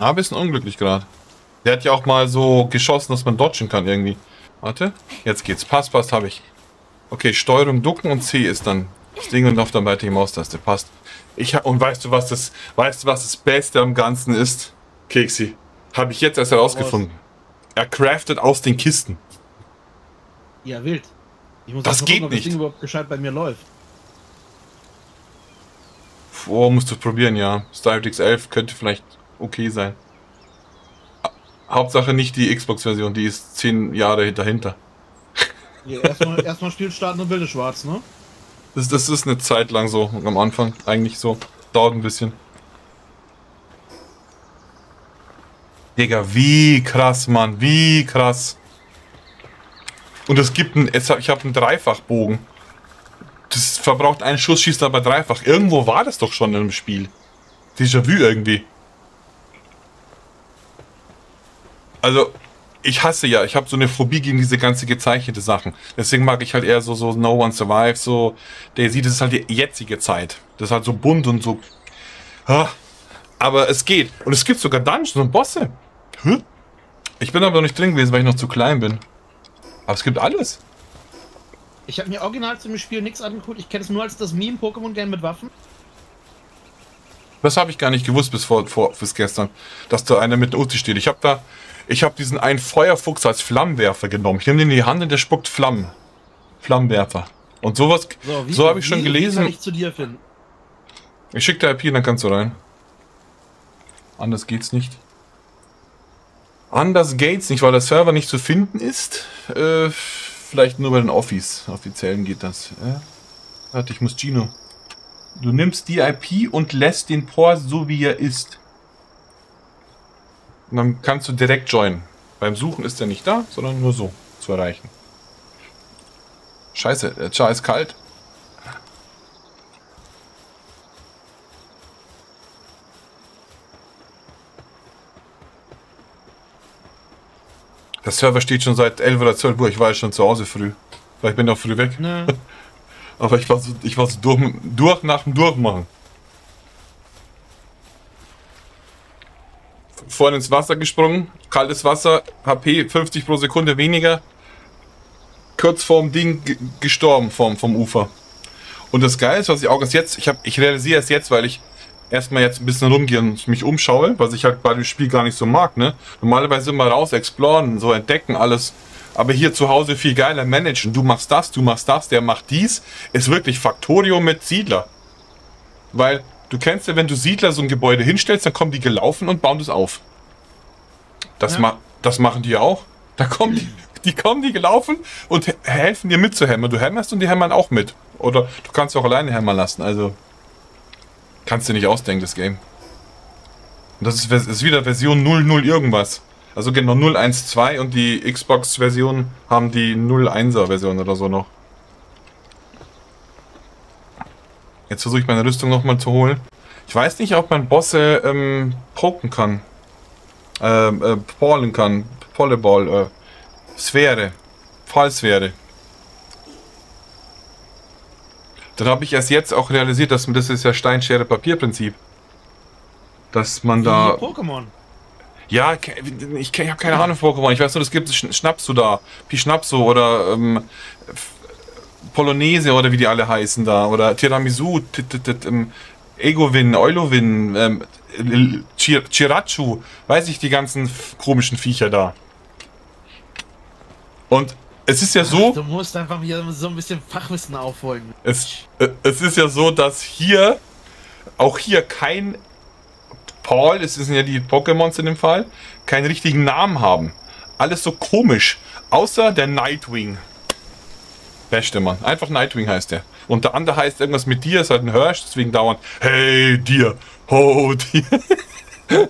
Ah, ein bisschen unglücklich gerade. Der hat ja auch mal so geschossen, dass man dodgen kann irgendwie. Warte, jetzt geht's. Passt, passt, habe ich. Okay, Steuerung ducken und C ist dann das Ding und auf der die Maustaste. Passt. Ich und weißt du, was das, weißt du, was das Beste am Ganzen ist? Keksi. Habe ich jetzt erst herausgefunden. Er craftet aus den Kisten. Ja, wild. Ich muss das geht gucken, ob nicht. das Ding überhaupt gescheit bei mir läuft. Oh, musst du probieren, ja. StyleX 11 könnte vielleicht okay sein. Hauptsache nicht die Xbox-Version, die ist zehn Jahre dahinter. Ja, erstmal, erstmal Spiel starten und Bilder schwarz, ne? Das, das ist eine Zeit lang so, am Anfang eigentlich so. Dauert ein bisschen. Digga, wie krass, Mann, wie krass. Und es gibt ein, ich habe einen Dreifachbogen. Das verbraucht einen Schuss, schießt aber dreifach. Irgendwo war das doch schon im Spiel. Déjà-vu irgendwie. Also, ich hasse ja, ich habe so eine Phobie gegen diese ganze gezeichnete Sachen. Deswegen mag ich halt eher so, so No One Survives, so Daisy, das ist halt die jetzige Zeit. Das ist halt so bunt und so. Aber es geht. Und es gibt sogar Dungeons und Bosse. Ich bin aber noch nicht drin gewesen, weil ich noch zu klein bin. Aber es gibt alles. Ich habe mir original zu dem Spiel nichts angeguckt. Ich kenne es nur als das Meme-Pokémon-Game mit Waffen. Das habe ich gar nicht gewusst bis vor, vor bis gestern, dass da einer mit einer Uzi steht. Ich habe da ich habe diesen einen Feuerfuchs als Flammenwerfer genommen. Ich nehme den in die Hand und der spuckt Flammen. Flammenwerfer. Und sowas, so, so habe ich schon gelesen. Wie ich zu dir finden? Ich schicke dir IP und dann kannst du rein. Anders geht's nicht. Anders geht's nicht, weil der Server nicht zu finden ist. Äh, vielleicht nur bei den Office. Offiziellen geht das. Äh? Warte, ich muss Gino. Du nimmst die IP und lässt den Port so wie er ist. Und dann kannst du direkt joinen. Beim Suchen ist er nicht da, sondern nur so zu erreichen. Scheiße, der Char ist kalt. Der Server steht schon seit 11 oder 12 Uhr. Ich war ja schon zu Hause früh. Weil ich bin auch früh weg. Nee. Aber ich war so, ich war so durch, durch nach dem Durchmachen. Vorhin ins Wasser gesprungen, kaltes Wasser, HP 50 pro Sekunde weniger, kurz vorm Ding gestorben vom, vom Ufer. Und das Geile ist, was ich auch jetzt, ich, ich realisiere es jetzt, weil ich erstmal jetzt ein bisschen rumgehe und mich umschaue, was ich halt bei dem Spiel gar nicht so mag. Ne? Normalerweise immer raus, exploren, so entdecken, alles. Aber hier zu Hause viel geiler managen. Du machst das, du machst das, der macht dies. Ist wirklich Faktorio mit Siedler. Weil Du kennst ja, wenn du Siedler so ein Gebäude hinstellst, dann kommen die gelaufen und bauen das auf. Das, ja. ma das machen die auch. Da kommen die, die kommen die gelaufen und helfen dir mitzuhämmern. Du hämmerst und die hämmern auch mit. Oder du kannst auch alleine hämmern lassen. Also kannst du nicht ausdenken, das Game. Und das ist, ist wieder Version 00 irgendwas. Also genau 012 und die Xbox-Version haben die 01er Version oder so noch. Jetzt versuche ich meine Rüstung nochmal zu holen. Ich weiß nicht, ob man Bosse ähm, poken kann. Ähm, äh, ballen kann. Volleyball, äh, Sphäre. Fallsphäre. Dann habe ich erst jetzt auch realisiert, dass das ist ja Steinschere-Papier-Prinzip. Dass man da. Pokémon. Ja, ich, ich habe keine Ahnung von Pokémon. Ich weiß nur, es gibt Schnapsu da. Pi Schnapso oder ähm, Polonaise oder wie die alle heißen da. Oder Tiramisu, ähm, Egowin, Eulowin, ähm, Chirachu, weiß ich, die ganzen komischen Viecher da. Und es ist ja so. Ach, du musst einfach hier so ein bisschen Fachwissen aufholen. Es, äh, es ist ja so, dass hier auch hier kein Paul, es sind ja die Pokémons in dem Fall, keinen richtigen Namen haben. Alles so komisch. Außer der Nightwing. Beste Mann. Einfach Nightwing heißt der. Und der andere heißt irgendwas mit dir, ist halt ein Hirsch, deswegen dauernd, hey, dir, ho, dir.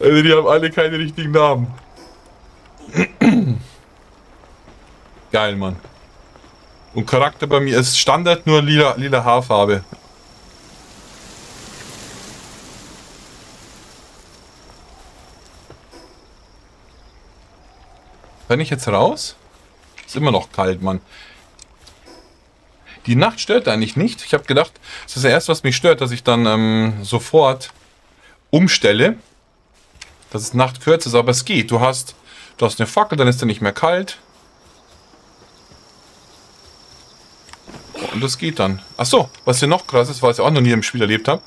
also die haben alle keine richtigen Namen. Geil, Mann. Und Charakter bei mir ist Standard nur lila, lila Haarfarbe. Kann ich jetzt raus? Ist immer noch kalt, Mann. Die Nacht stört eigentlich nicht. Ich habe gedacht, das ist das erste, was mich stört, dass ich dann ähm, sofort umstelle dass es Nacht kürzer ist, aber es geht. Du hast, du hast eine Fackel, dann ist er nicht mehr kalt. Und das geht dann. Ach so, was hier noch krass ist, was ich auch noch nie im Spiel erlebt habe.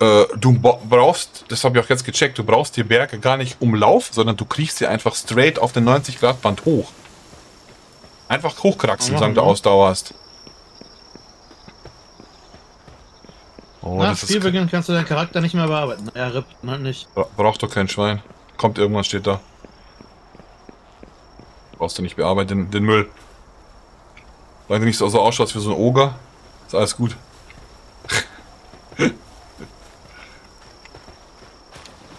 Äh, du brauchst, das habe ich auch jetzt gecheckt, du brauchst die Berge gar nicht umlaufen, sondern du kriegst sie einfach straight auf den 90 Grad Band hoch. Einfach hochkraxeln, solange du Ausdauer hast. Oh, Nach Spielbeginn kannst du deinen Charakter nicht mehr bearbeiten. Er rippt halt nicht. Braucht doch kein Schwein. Kommt irgendwann, steht da. Brauchst du nicht bearbeiten, den, Müll. Solange du nicht so ausschaust wie so ein Oger, ist alles gut.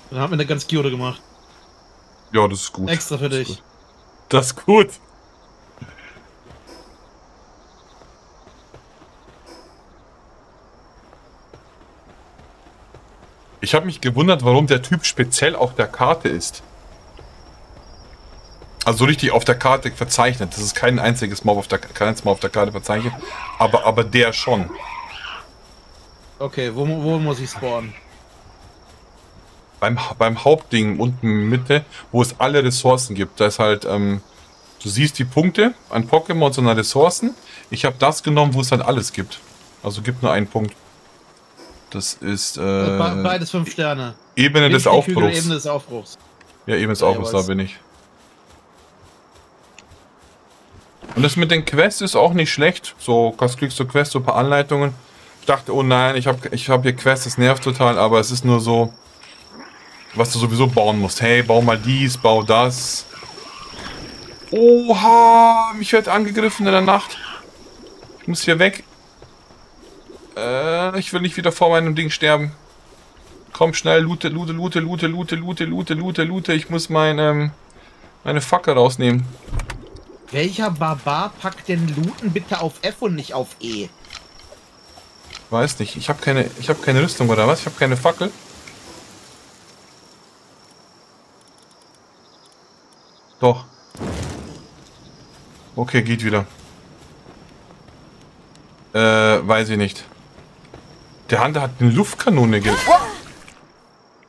Dann haben wir eine ganz Giode gemacht. Ja, das ist gut. Extra für das dich. Das ist gut. Ich habe mich gewundert, warum der Typ speziell auf der Karte ist. Also so richtig auf der Karte verzeichnet. Das ist kein einziges Mob auf der, kein Mob auf der Karte verzeichnet. Aber, aber der schon. Okay, wo, wo muss ich spawnen? Beim, beim Hauptding unten Mitte, wo es alle Ressourcen gibt. Da ist halt, ähm, du siehst die Punkte an Pokémon seine Ressourcen. Ich habe das genommen, wo es halt alles gibt. Also gibt nur einen Punkt. Das ist. Äh, Beides fünf Sterne. Ebene des Aufbruchs. Ebene des Aufbruchs. Ja, Ebene des Aufbruchs, da bin ich. Und das mit den Quests ist auch nicht schlecht. So, kriegst du Quests, so ein paar Anleitungen. Ich dachte, oh nein, ich habe ich hab hier Quests, das nervt total, aber es ist nur so, was du sowieso bauen musst. Hey, bau mal dies, bau das. Oha, mich wird angegriffen in der Nacht. Ich muss hier weg. Äh, ich will nicht wieder vor meinem Ding sterben. Komm schnell, loote, loote, loote, loote, loote, loote, loote, loote, loote. Ich muss mein, ähm, meine Fackel rausnehmen. Welcher Barbar packt denn Looten bitte auf F und nicht auf E? Weiß nicht. Ich habe keine, ich habe keine Rüstung oder was? Ich habe keine Fackel. Doch. Okay, geht wieder. Äh, weiß ich nicht. Der Hunter hat eine Luftkanone ge...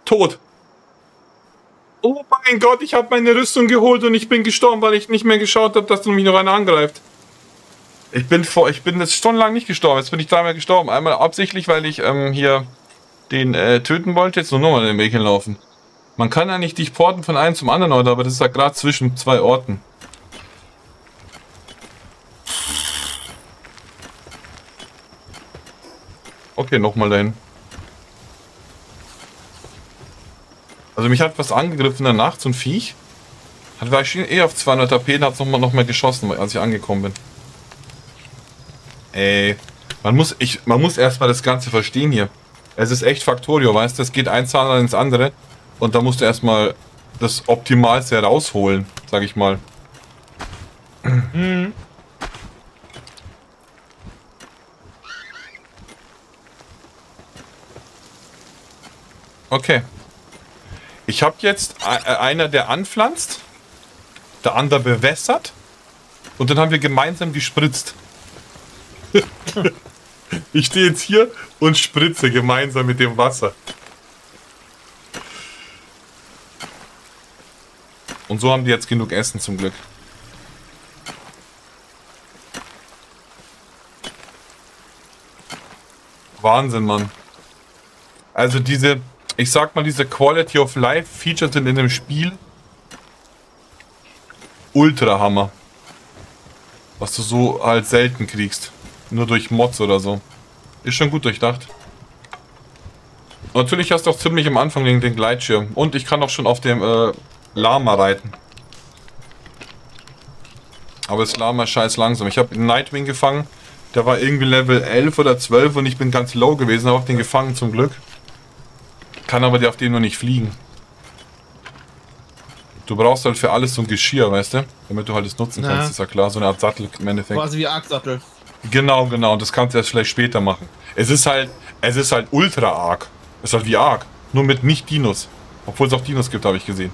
Tot. Oh mein Gott, ich habe meine Rüstung geholt und ich bin gestorben, weil ich nicht mehr geschaut habe, dass du mich noch einer angreift. Ich bin vor, ich bin jetzt stundenlang nicht gestorben. Jetzt bin ich dreimal gestorben. Einmal absichtlich, weil ich ähm, hier den äh, töten wollte. Jetzt nur nochmal den Weg hinlaufen. Man kann ja nicht dich porten von einem zum anderen Ort, aber das ist ja gerade zwischen zwei Orten. Okay, nochmal dahin. Also mich hat was angegriffen Nacht, so ein Viech. Hat war ich eh auf 200 Tapeten, hat nochmal noch mal geschossen, als ich angekommen bin. Ey, man muss, ich, man muss erstmal das Ganze verstehen hier. Es ist echt Factorio, weißt du, es geht ein Zahn ins andere. Und da musst du erstmal das Optimalste herausholen, sag ich mal. Mhm. Okay. Ich habe jetzt äh, einer, der anpflanzt, der andere bewässert und dann haben wir gemeinsam gespritzt. ich stehe jetzt hier und spritze gemeinsam mit dem Wasser. Und so haben die jetzt genug Essen zum Glück. Wahnsinn, Mann. Also diese, ich sag mal, diese Quality of Life Features sind in dem Spiel ultra Hammer. Was du so halt selten kriegst. Nur durch Mods oder so. Ist schon gut durchdacht. Natürlich hast du auch ziemlich am Anfang den, den Gleitschirm. Und ich kann auch schon auf dem äh, Lama reiten. Aber das Lama ist scheiß langsam. Ich habe Nightwing gefangen. Der war irgendwie Level 11 oder 12 und ich bin ganz low gewesen. Habe den gefangen zum Glück. Kann aber der auf dem noch nicht fliegen. Du brauchst halt für alles so ein Geschirr, weißt du? Damit du halt das nutzen kannst, ja. ist ja klar. So eine Art Sattel im Endeffekt. Quasi wie Arc-Sattel. Genau, genau. Und das kannst du erst vielleicht später machen. Es ist halt, es ist halt ultra arg. Es ist halt wie arg. Nur mit nicht Dinos. Obwohl es auch Dinos gibt, habe ich gesehen.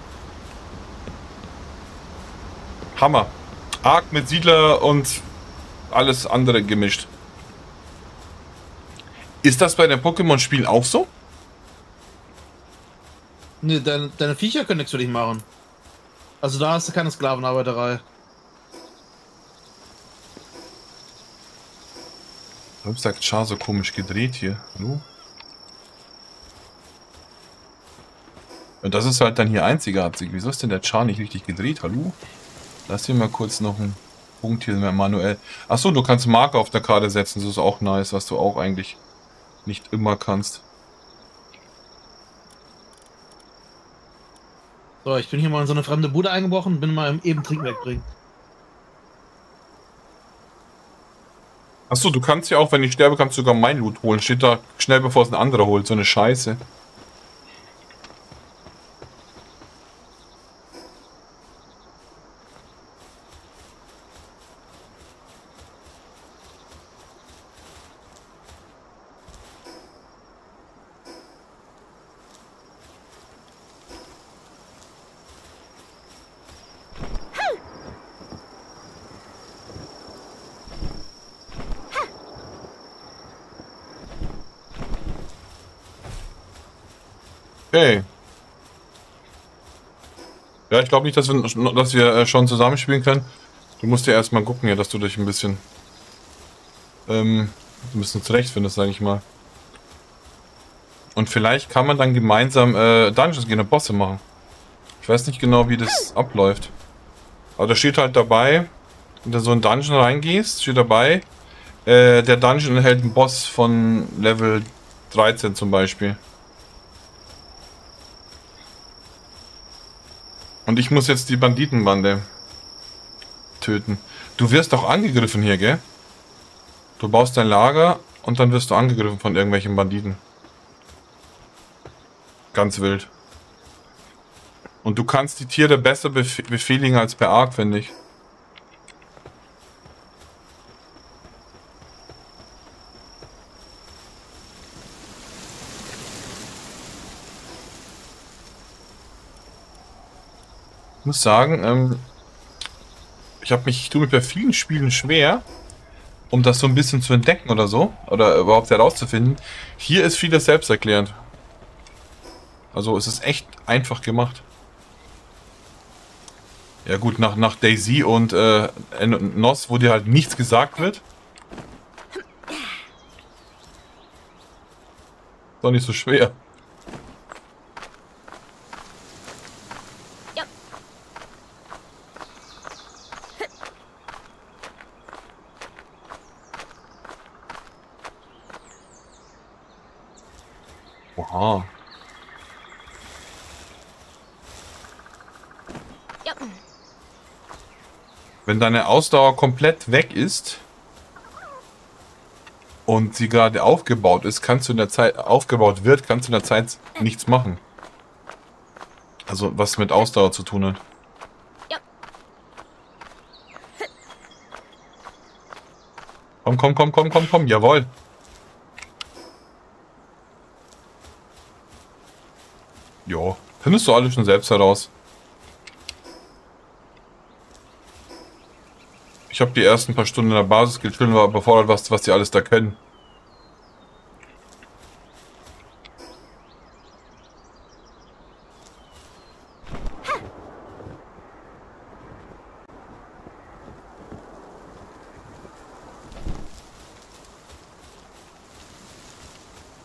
Hammer. Ark mit Siedler und alles andere gemischt. Ist das bei den Pokémon-Spielen auch so? Nee, deine, deine Viecher können nichts für dich machen. Also da hast du keine Sklavenarbeiterei. Warum sagt Char so komisch gedreht hier? Hallo? Und das ist halt dann hier einzigartig. Wieso ist denn der Char nicht richtig gedreht? Hallo? Lass hier mal kurz noch einen Punkt hier manuell. Achso, du kannst Marker auf der Karte setzen. Das ist auch nice, was du auch eigentlich nicht immer kannst. So, ich bin hier mal in so eine fremde Bude eingebrochen bin mal eben Trinkwerk bringen. Achso, du kannst ja auch, wenn ich sterbe, kannst du sogar mein Loot holen. Steht da schnell bevor es ein anderer holt. So eine Scheiße. Okay. Ja, ich glaube nicht, dass wir, dass wir äh, schon zusammenspielen können. Du musst ja erstmal gucken, ja, dass du dich ein bisschen, ähm, ein bisschen zurechtfindest, sage ich mal. Und vielleicht kann man dann gemeinsam äh, Dungeons gehen und Bosse machen. Ich weiß nicht genau, wie das abläuft. Aber da steht halt dabei, wenn du so in Dungeon reingehst, steht dabei, äh, der Dungeon enthält einen Boss von Level 13 zum Beispiel. Und ich muss jetzt die Banditenbande töten. Du wirst doch angegriffen hier, gell? Du baust dein Lager und dann wirst du angegriffen von irgendwelchen Banditen. Ganz wild. Und du kannst die Tiere besser bef befehligen als per Arc, finde ich. Muss sagen, ähm, ich habe mich, ich tue mich bei vielen Spielen schwer, um das so ein bisschen zu entdecken oder so, oder überhaupt herauszufinden. Hier ist vieles selbsterklärend. Also es ist echt einfach gemacht. Ja gut, nach, nach Daisy und äh, Nos, wo dir halt nichts gesagt wird. Doch nicht so schwer. Oha. Ja. Wenn deine Ausdauer komplett weg ist und sie gerade aufgebaut ist, kannst du in der Zeit aufgebaut wird, kannst du in der Zeit nichts machen. Also was mit Ausdauer zu tun hat. Komm, komm, komm, komm, komm, komm, jawohl. Jo, findest du alles schon selbst heraus. Ich habe die ersten paar Stunden in der Basis gechillt war befordert, was, was die alles da können.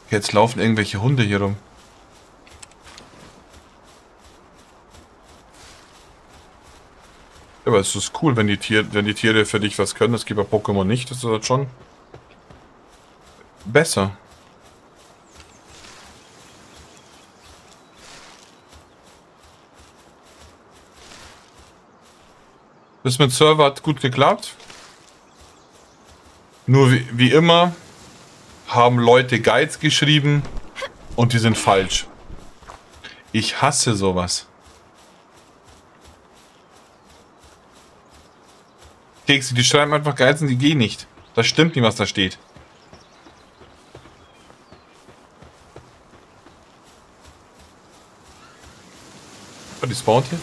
Jetzt laufen irgendwelche Hunde hier rum. Aber es ist cool, wenn die, Tier, wenn die Tiere für dich was können. Das geht bei Pokémon nicht. Das ist halt schon besser. Das mit Server hat gut geklappt. Nur wie, wie immer haben Leute Guides geschrieben und die sind falsch. Ich hasse sowas. Kekse, die schreiben einfach Geizen, die gehen nicht. Das stimmt nicht, was da steht. Oh, die spawnt hier.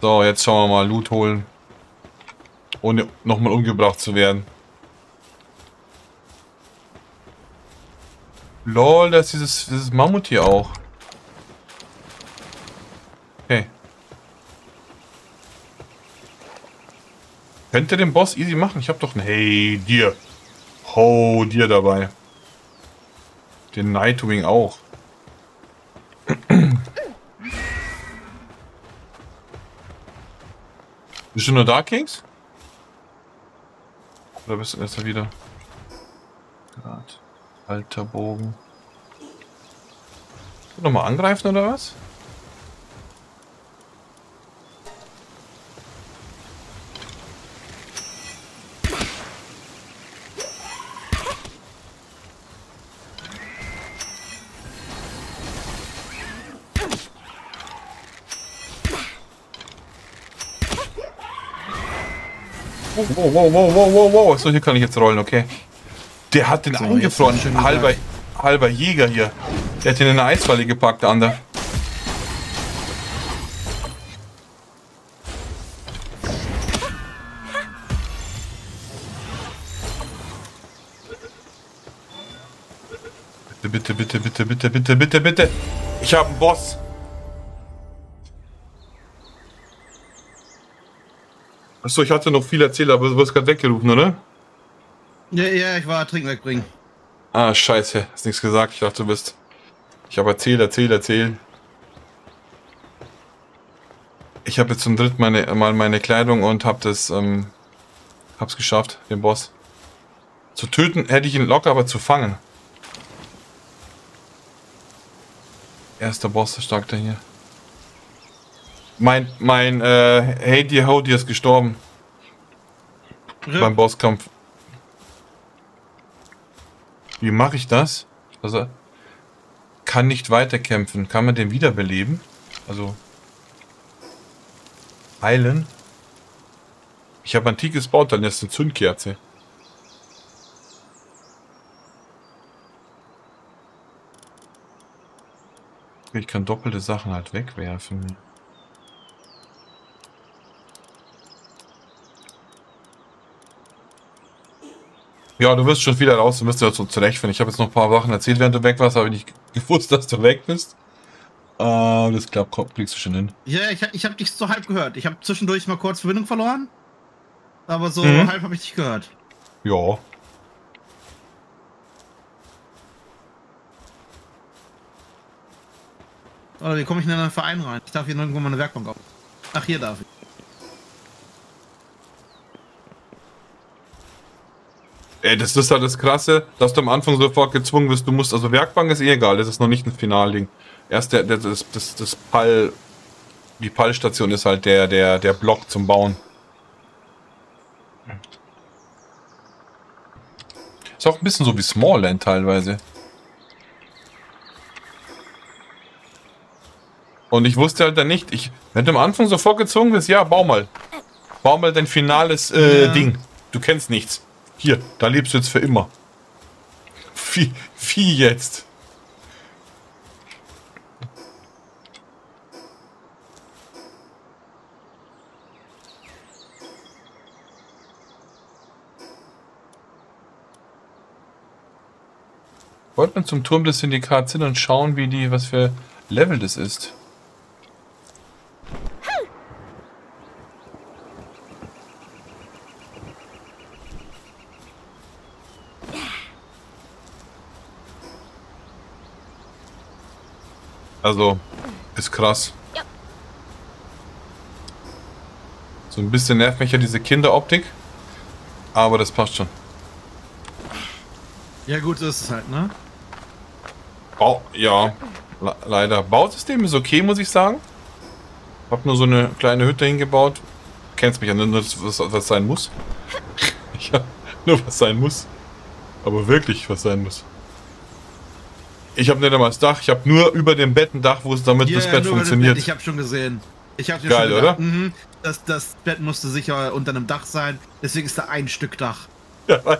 So, jetzt schauen wir mal Loot holen. Ohne nochmal umgebracht zu werden. Lol, da ist dieses, dieses Mammut hier auch. Okay. Könnte den Boss easy machen. Ich habe doch ein Hey, dir. Ho, dir dabei. Den Nightwing auch. Bist du nur da, Kings? Oder bist du erst wieder? Grad. Alter Bogen. Nochmal angreifen oder was? Wow, wow, wow, wow, wow, wow. So, hier kann ich jetzt rollen, okay. Der hat den so, eingefroren. Halber, halber Jäger hier. Der hat ihn in eine Eisfalle gepackt, Ander. Bitte, bitte, bitte, bitte, bitte, bitte, bitte. Ich habe einen Boss. Achso, ich hatte noch viel erzählt, aber du wirst gerade weggerufen, oder? Ja, ja, ich war Trinken wegbringen. Ah, scheiße. Hast nichts gesagt. Ich dachte, du bist... Ich habe erzählt, erzählt, erzählt. Ich habe jetzt zum dritten meine, Mal meine Kleidung und habe das... Ähm, hab's geschafft, den Boss. Zu töten hätte ich ihn locker, aber zu fangen. Erster Boss, der stark hier. Mein, mein, äh, Hey dir, Ho dir ist gestorben. Ja. Beim Bosskampf. Wie mache ich das? Also, kann nicht weiterkämpfen. Kann man den wiederbeleben? Also, heilen? Ich habe antikes Bauteil, das ist eine Zündkerze. Ich kann doppelte Sachen halt wegwerfen. Ja, du wirst schon wieder raus, du wirst ja so zurechtfinden. Ich habe jetzt noch ein paar Sachen erzählt, während du weg warst, habe ich nicht gewusst, dass du weg bist. Äh, das klappt, kriegst du schon hin. Ja, ich, ich habe dich so halb gehört. Ich habe zwischendurch mal kurz Verbindung verloren. Aber so mhm. halb habe ich dich gehört. Ja. Oder wie komme ich in einen Verein rein? Ich darf hier nirgendwo mal eine Werkbank auf. Ach, hier darf ich. Ey, das ist halt das Krasse, dass du am Anfang sofort gezwungen wirst, du musst, also Werkbank ist eh egal, das ist noch nicht ein Finalding. Erst der, der das, das, das Pall, die Pallstation ist halt der, der, der Block zum Bauen. Ist auch ein bisschen so wie Smallland teilweise. Und ich wusste halt dann nicht, ich, wenn du am Anfang sofort gezwungen bist, ja, bau mal. Bau mal dein finales äh, ja. Ding. Du kennst nichts. Hier, da lebst du jetzt für immer. Wie, wie jetzt? Wollt man zum Turm des Syndikats hin und schauen, wie die, was für Level das ist. Also, ist krass. Ja. So ein bisschen nervt mich ja diese Kinderoptik. Aber das passt schon. Ja gut, so ist es halt, ne? Bau, ja, le leider. Bausystem ist okay, muss ich sagen. Hab nur so eine kleine Hütte hingebaut. Kennst mich ja, nur was, was sein muss. ja, nur was sein muss. Aber wirklich was sein muss. Ich habe nicht einmal das Dach, ich habe nur über dem Bett ein Dach, wo es damit yeah, das Bett funktioniert. Bett. Ich habe schon gesehen. Ich habe Geil, schon gedacht, oder? Mhm, das, das Bett musste sicher unter einem Dach sein, deswegen ist da ein Stück Dach. Ja,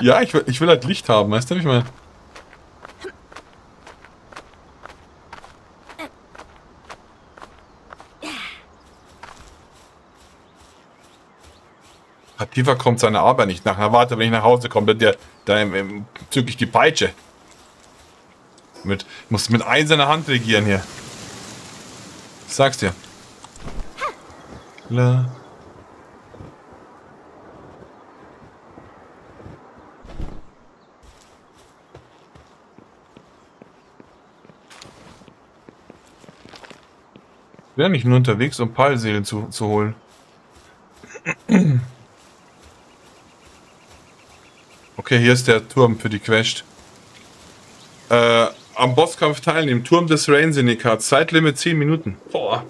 ja, ich will, ich will halt Licht haben, weißt du, wie ich meine? Aktiver kommt seine Arbeit nicht nach. Na, warte, wenn ich nach Hause komme, der, da zücke ich die Peitsche. Mit, muss mit einzelner Hand regieren hier. Ich sag's dir. La. wäre nicht nur unterwegs, um Palseelen zu, zu holen. Okay, hier ist der Turm für die Quest. Äh, am Bosskampf teilnehmen. Turm des Rain Syndicats. Zeitlimit 10 Minuten. Boah.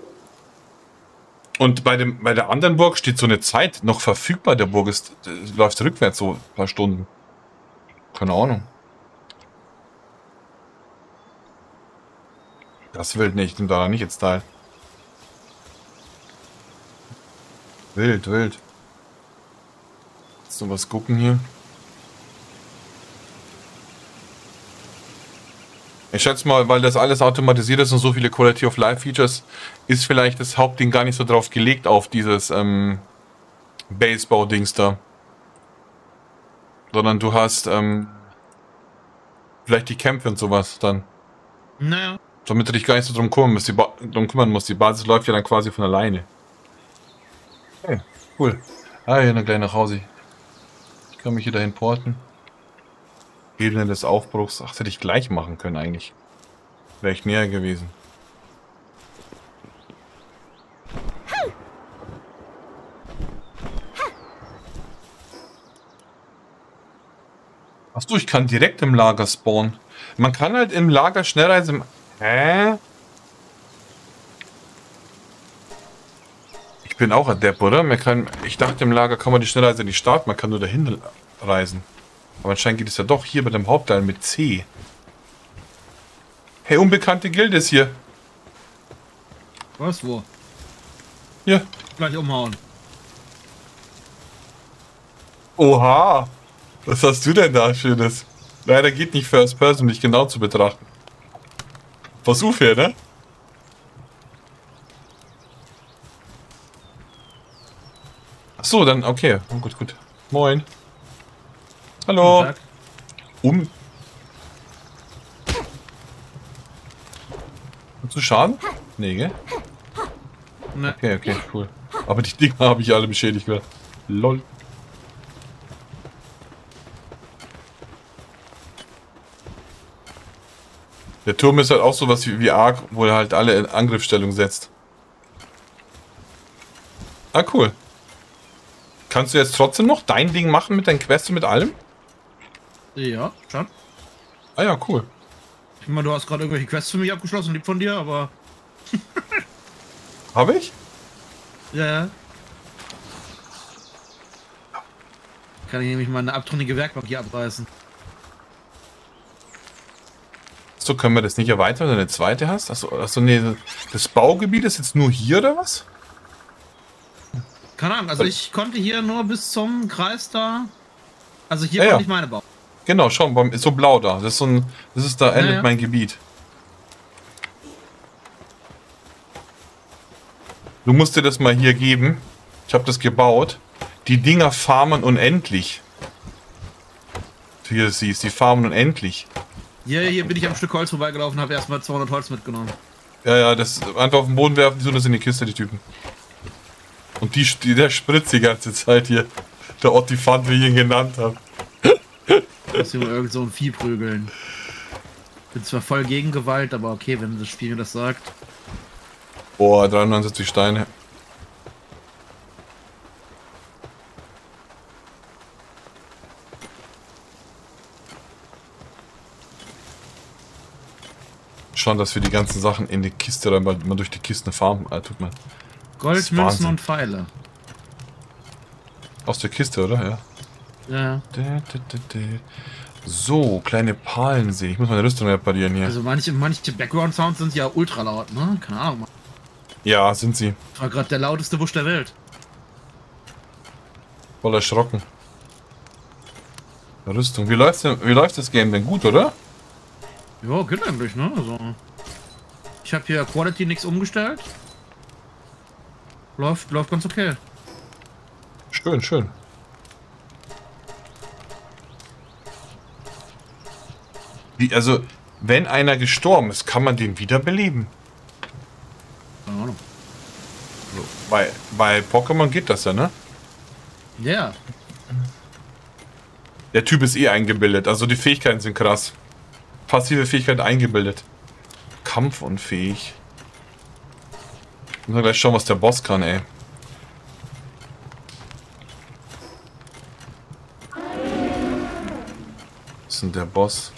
Und bei, dem, bei der anderen Burg steht so eine Zeit noch verfügbar. Der Burg ist, läuft rückwärts so ein paar Stunden. Keine Ahnung. Das will nicht, nimm da nicht jetzt teil. Wild, wild. Jetzt noch was gucken hier. Ich schätze mal, weil das alles automatisiert ist und so viele Quality of Life Features, ist vielleicht das Hauptding gar nicht so drauf gelegt auf dieses ähm, Basebau-Dings da. Sondern du hast ähm, vielleicht die Kämpfe und sowas dann. Naja. Damit du dich gar nicht so drum kümmern musst. Die, drum kümmern musst. die Basis läuft ja dann quasi von alleine. Okay, cool. Ah, hier eine kleine Hause. Ich kann mich hier dahin porten. Ebene des Aufbruchs. Ach, hätte ich gleich machen können eigentlich. Wäre ich näher gewesen. Achso, ich kann direkt im Lager spawnen. Man kann halt im Lager Schnellreise... Hä? bin auch Adept, oder? Man kann, ich dachte, im Lager kann man die Schnellreise nicht starten, man kann nur dahin reisen. Aber anscheinend geht es ja doch hier mit dem Hauptteil mit C. Hey, unbekannte Gilde ist hier. Was, wo? Hier. Gleich umhauen. Oha. Was hast du denn da Schönes? Leider geht nicht First Person, dich genau zu betrachten. Versuch her, ne? Ach so, dann okay. Oh, gut, gut. Moin. Hallo. Um. Hast du Schaden? Nee, gell? Nee. Okay, okay, cool. Aber die Dinger habe ich alle beschädigt gehört. Lol. Der Turm ist halt auch sowas wie, wie Ark, wo er halt alle in Angriffsstellung setzt. Ah, cool. Kannst du jetzt trotzdem noch dein Ding machen mit deinen Quests und mit allem? Ja, schon. Ah ja, cool. Ich meine, du hast gerade irgendwelche Quests für mich abgeschlossen, lieb von dir, aber... Habe ich? Ja. Kann ich nämlich meine abtrünnige Werkbank hier abreißen. So, können wir das nicht erweitern, wenn du eine zweite hast? Achso, achso nee, das Baugebiet ist jetzt nur hier oder was? Keine Ahnung, also ich konnte hier nur bis zum Kreis da. Also hier ja, konnte ja. ich meine bauen. Genau, schau, ist so blau da. Das ist so ein. Das ist da endet ja, mein Gebiet. Du musst dir das mal hier geben. Ich habe das gebaut. Die Dinger farmen unendlich. Hier siehst, die farmen unendlich. Hier, hier bin ich am Stück Holz vorbeigelaufen, habe erstmal 200 Holz mitgenommen. Ja, ja, das einfach auf den Boden werfen, die tun das in die Kiste, die Typen. Und die, die, der spritzt die ganze Zeit hier. Der Ottifant, wie ich ihn genannt habe. Muss hier irgend so ein Vieh prügeln. Bin zwar voll gegen Gewalt, aber okay, wenn das Spiel mir das sagt. Boah, 73 Steine. Schauen, dass wir die ganzen Sachen in die Kiste rein, weil man durch die Kisten farmen. Äh, tut man. Goldmünzen und Pfeile. Aus der Kiste, oder? Ja. Ja. So, kleine Palensee. Ich muss meine Rüstung reparieren hier. Also manche, manche Background-Sounds sind ja ultra laut, ne? Keine Ahnung. Ja, sind sie. War gerade der lauteste Busch der Welt. Voll erschrocken. Rüstung. Wie läuft, denn, wie läuft das Game denn? Gut, oder? Ja, geht eigentlich, ne? Also, ich habe hier Quality nichts umgestellt. Läuft, läuft ganz okay. Schön, schön. Wie, also, wenn einer gestorben ist, kann man den wiederbeleben. Keine Ahnung. Bei, bei Pokémon geht das ja, ne? Ja. Der Typ ist eh eingebildet, also die Fähigkeiten sind krass. Passive Fähigkeit eingebildet. Kampfunfähig. Müssen wir gleich schauen, was der Boss kann, ey. Was ist denn der Boss?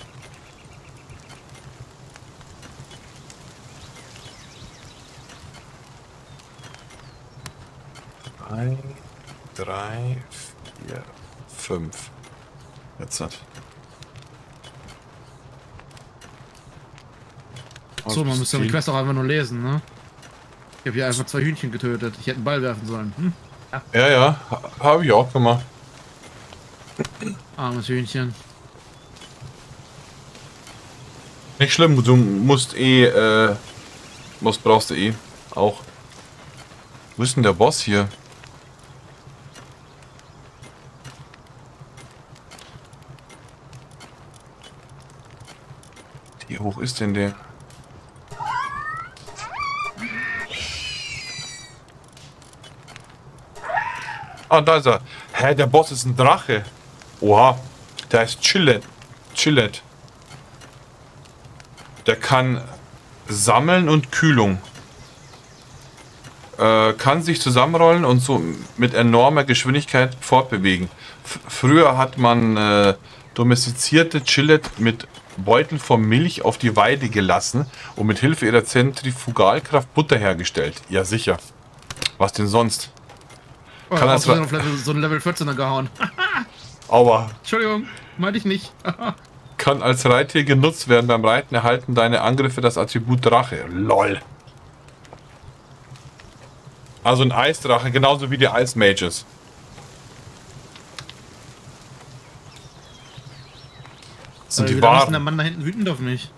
Drei, drei, vier, fünf. Jetzt hat. So, man müsste die Quest auch einfach nur lesen, ne? Ich habe hier einfach zwei Hühnchen getötet. Ich hätte einen Ball werfen sollen. Hm? Ja, ja, ha- habe ich auch gemacht. Armes Hühnchen. Nicht schlimm, du musst eh, äh, was brauchst du eh auch. Wo ist denn der Boss hier? Wie hoch ist denn der? Ah, da ist er. Hä, der Boss ist ein Drache. Oha, der ist Chillet. Chillet. Der kann sammeln und Kühlung. Äh, kann sich zusammenrollen und so mit enormer Geschwindigkeit fortbewegen. F früher hat man äh, domestizierte Chillet mit Beutel von Milch auf die Weide gelassen und mit Hilfe ihrer Zentrifugalkraft Butter hergestellt. Ja, sicher. Was denn sonst? Oh, Kann das so ein Level 14er gehauen. Aber Entschuldigung, meinte ich nicht. kann als Reittier genutzt werden. Beim Reiten erhalten deine Angriffe das Attribut Drache. LOL. Also ein Eisdrache, genauso wie die Eismages. Sind die ist der. Mann da hinten wütend auf mich.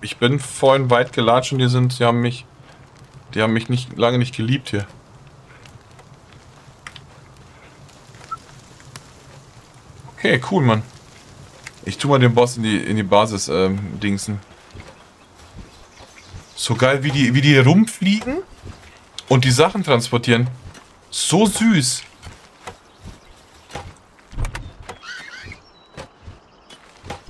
Ich bin vorhin weit gelatscht und die sind, die haben mich, die haben mich nicht lange nicht geliebt hier. Okay, cool, Mann. Ich tu mal den Boss in die, in die Basis, ähm, Dingsen. So geil, wie die, wie die rumfliegen und die Sachen transportieren. So süß.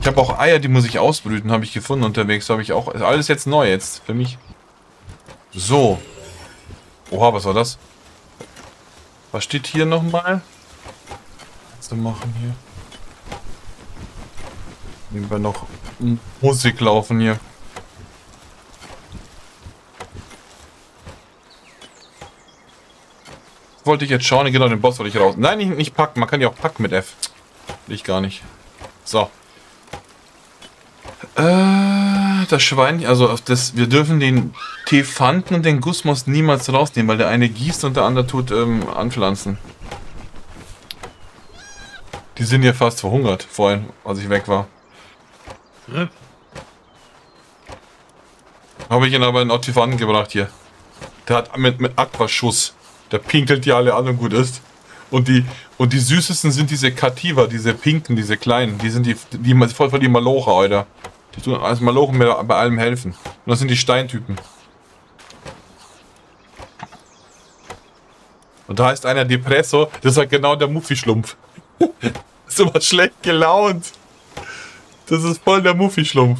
Ich habe auch Eier, die muss ich ausbrüten, habe ich gefunden unterwegs. Habe ich auch. Alles jetzt neu jetzt für mich. So. Oha, was war das? Was steht hier nochmal? Was zu machen hier? Nehmen wir noch Musik laufen hier. Wollte ich jetzt schauen, genau, den Boss wollte ich raus. Nein, nicht, nicht packen, man kann ja auch packen mit F. Will ich gar nicht. So. Äh, das Schwein, also auf das, wir dürfen den Tefanten und den Gusmos niemals rausnehmen, weil der eine gießt und der andere tut ähm, anpflanzen. Die sind ja fast verhungert vorhin, als ich weg war. Habe ich ihn aber in Ottifanen gebracht hier. Der hat mit, mit Aquaschuss. Der pinkelt die alle an und gut ist. Und die, und die süßesten sind diese Kativa, diese pinken, diese kleinen. Die sind die, die voll von die Malocher, Alter. Die tun als Malochen mir bei allem helfen. Und das sind die Steintypen. Und da ist einer Depresso, das ist halt genau der Muffi-Schlumpf. ist immer schlecht gelaunt. Das ist voll der Muffi-Schlumpf.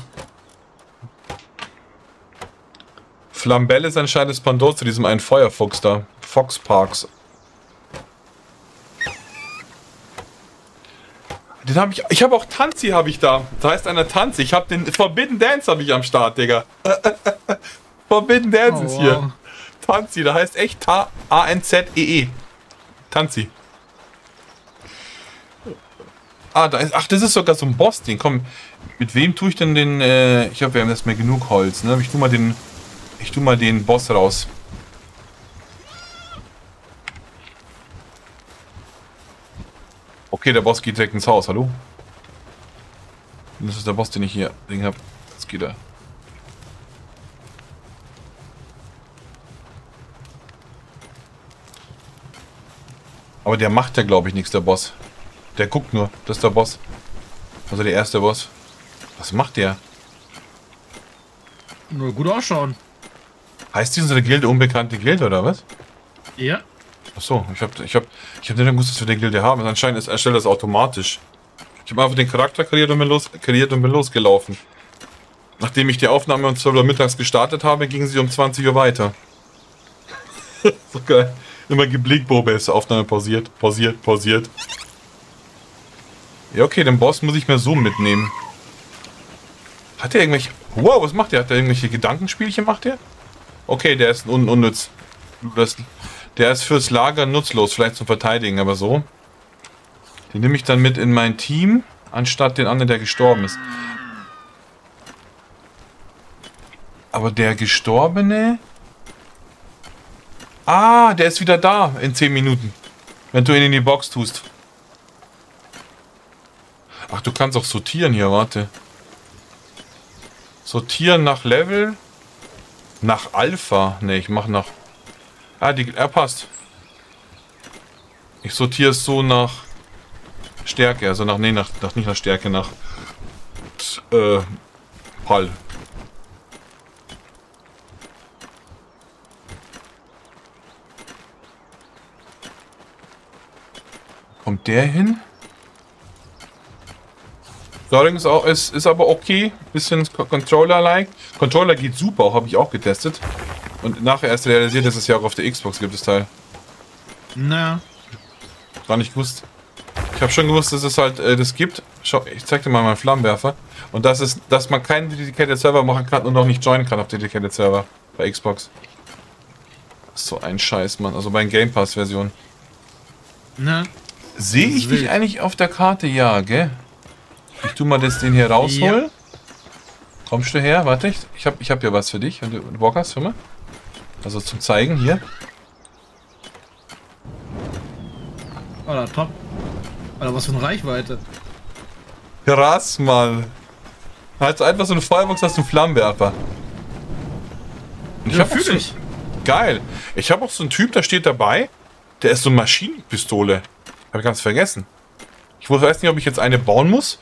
Flambelle ist anscheinend das Pendant zu diesem einen Feuerfuchs da. Fox Parks. Den habe ich. Ich habe auch Tanzi habe ich da. Da heißt einer Tanzi. Ich habe den Forbidden Dance habe ich am Start, Digga. Forbidden Dance Oh, ist hier. wow. Tanzi, da heißt echt A-N-Z-E-E. Tanzi. Ah, da ist. Ach, das ist sogar so ein Boss-Ding. Komm, mit wem tue ich denn den. Äh, ich habe ja jetzt mehr genug Holz, ne? Ich tu mal den. Ich tu mal den Boss raus. Okay, der Boss geht direkt ins Haus, hallo? Das ist der Boss, den ich hier Ding hab. Jetzt geht er. Aber der macht ja, glaube ich, nichts, der Boss. Der guckt nur. Das ist der Boss. Also der erste Boss. Was macht der? Nur gut ausschauen. Heißt die unsere Gilde unbekannte Gilde oder was? Ja. Achso, ich hab, ich hab, ich hab nicht gewusst, dass wir eine Gilde haben. Anscheinend ist, erstellt das automatisch. Ich habe einfach den Charakter kreiert und bin, los, kreiert und bin losgelaufen. Nachdem ich die Aufnahme um 12 Uhr mittags gestartet habe, ging sie um 20 Uhr weiter. so geil. Immer geblickt, Bobe ist Aufnahme pausiert, pausiert, pausiert. Ja, okay, den Boss muss ich mir so mitnehmen. Hat der irgendwelche... Wow, was macht der? Hat der irgendwelche Gedankenspielchen, macht der? Okay, der ist un unnütz. Das, der ist fürs Lager nutzlos, vielleicht zum Verteidigen, aber so. Den nehme ich dann mit in mein Team, anstatt den anderen, der gestorben ist. Aber der Gestorbene... Ah, der ist wieder da in 10 Minuten. Wenn du ihn in die Box tust. Ach, du kannst auch sortieren hier, warte. Sortieren nach Level. Nach Alpha. Ne, ich mach nach... Ah, die, er passt. Ich sortiere es so nach Stärke, also nach, nee, nach, nach nicht nach Stärke, nach äh, Pall. Kommt der hin? Soaring ist, auch, ist, ist aber okay. Bisschen Controller-like. Controller geht super, auch habe ich auch getestet. Und nachher erst realisiert, dass es ja auch auf der Xbox gibt, das Teil. Na. Gar nicht gewusst. Ich habe schon gewusst, dass es halt äh, das gibt. Schau, ich zeig dir mal meinen Flammenwerfer. Und das ist, dass man keinen Dedicated Server machen kann und noch nicht joinen kann auf Dedicated Server bei Xbox. So ein Scheiß, Mann. Also bei Game Pass Version. Na. Sehe ich dich eigentlich auf der Karte? Ja, gell? Ich tu mal das den hier rausholen. Ja. Kommst du her? Warte, ich, ich habe ich hab ja was für dich. Wenn du Bock hast, hör mal. Also zum Zeigen hier. Alter, top. Alter, was für eine Reichweite. Krass, Mann. Halt einfach so eine Feuerbox, hast du einen Flammenwerfer. Und ich ja, hab so ich. Geil. Ich habe auch so einen Typ, der steht dabei. Der ist so eine Maschinenpistole. Habe ich ganz vergessen. Ich weiß nicht, ob ich jetzt eine bauen muss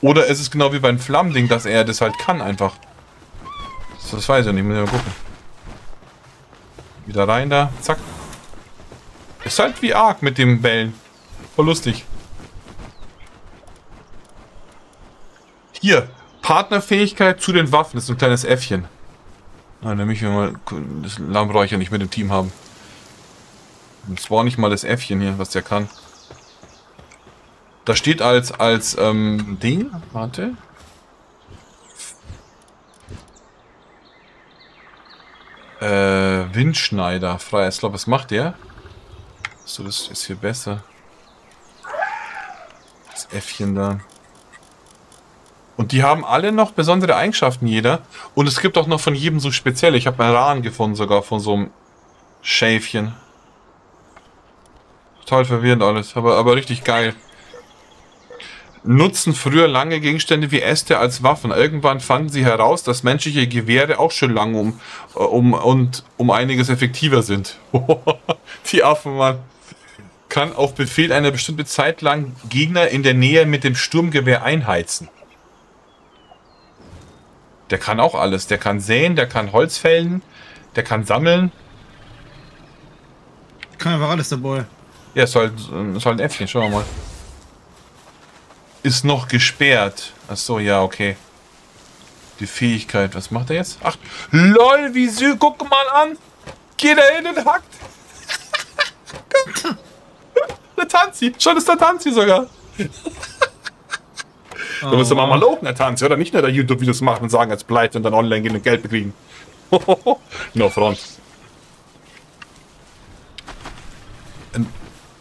oder ist es genau wie beim Flammending, dass er das halt kann einfach? Das, das weiß ich nicht, muss ich mal gucken. Wieder rein da, zack. Ist halt wie arg mit dem Bällen. Voll lustig. Hier, Partnerfähigkeit zu den Waffen. Das ist ein kleines Äffchen. Na, nämlich, wenn wir das Lammräucher nicht mit dem Team haben. Das war nicht mal das Äffchen hier, was der kann. Da steht als, als ähm, Ding, warte. Äh, Windschneider, freier Slot. Was macht der? So, das ist hier besser. Das Äffchen da. Und die haben alle noch besondere Eigenschaften, jeder. Und es gibt auch noch von jedem so speziell. Ich habe einen Rahn gefunden, sogar von so einem Schäfchen. Total verwirrend alles, aber, aber richtig geil nutzen früher lange Gegenstände wie Äste als Waffen. Irgendwann fanden sie heraus, dass menschliche Gewehre auch schon lang um, äh, um, und um einiges effektiver sind. Die Affen, Mann. Kann auf Befehl eine bestimmte Zeit lang Gegner in der Nähe mit dem Sturmgewehr einheizen. Der kann auch alles. Der kann säen, der kann Holz fällen, der kann sammeln. Kann einfach alles dabei. Ja, ist halt, ist halt ein Äffchen, schauen wir mal ist noch gesperrt. Ach so, ja, okay. Die Fähigkeit, was macht er jetzt? Ach, lol, wie süß, guck mal an. Geh da hin und hackt. der Tanzi, schon ist der Tanzi sogar. Da müsste man mal loben, der Tanzi, oder nicht nur der YouTube-Videos machen und sagen, als pleite und dann online gehen und Geld bekriegen. no front.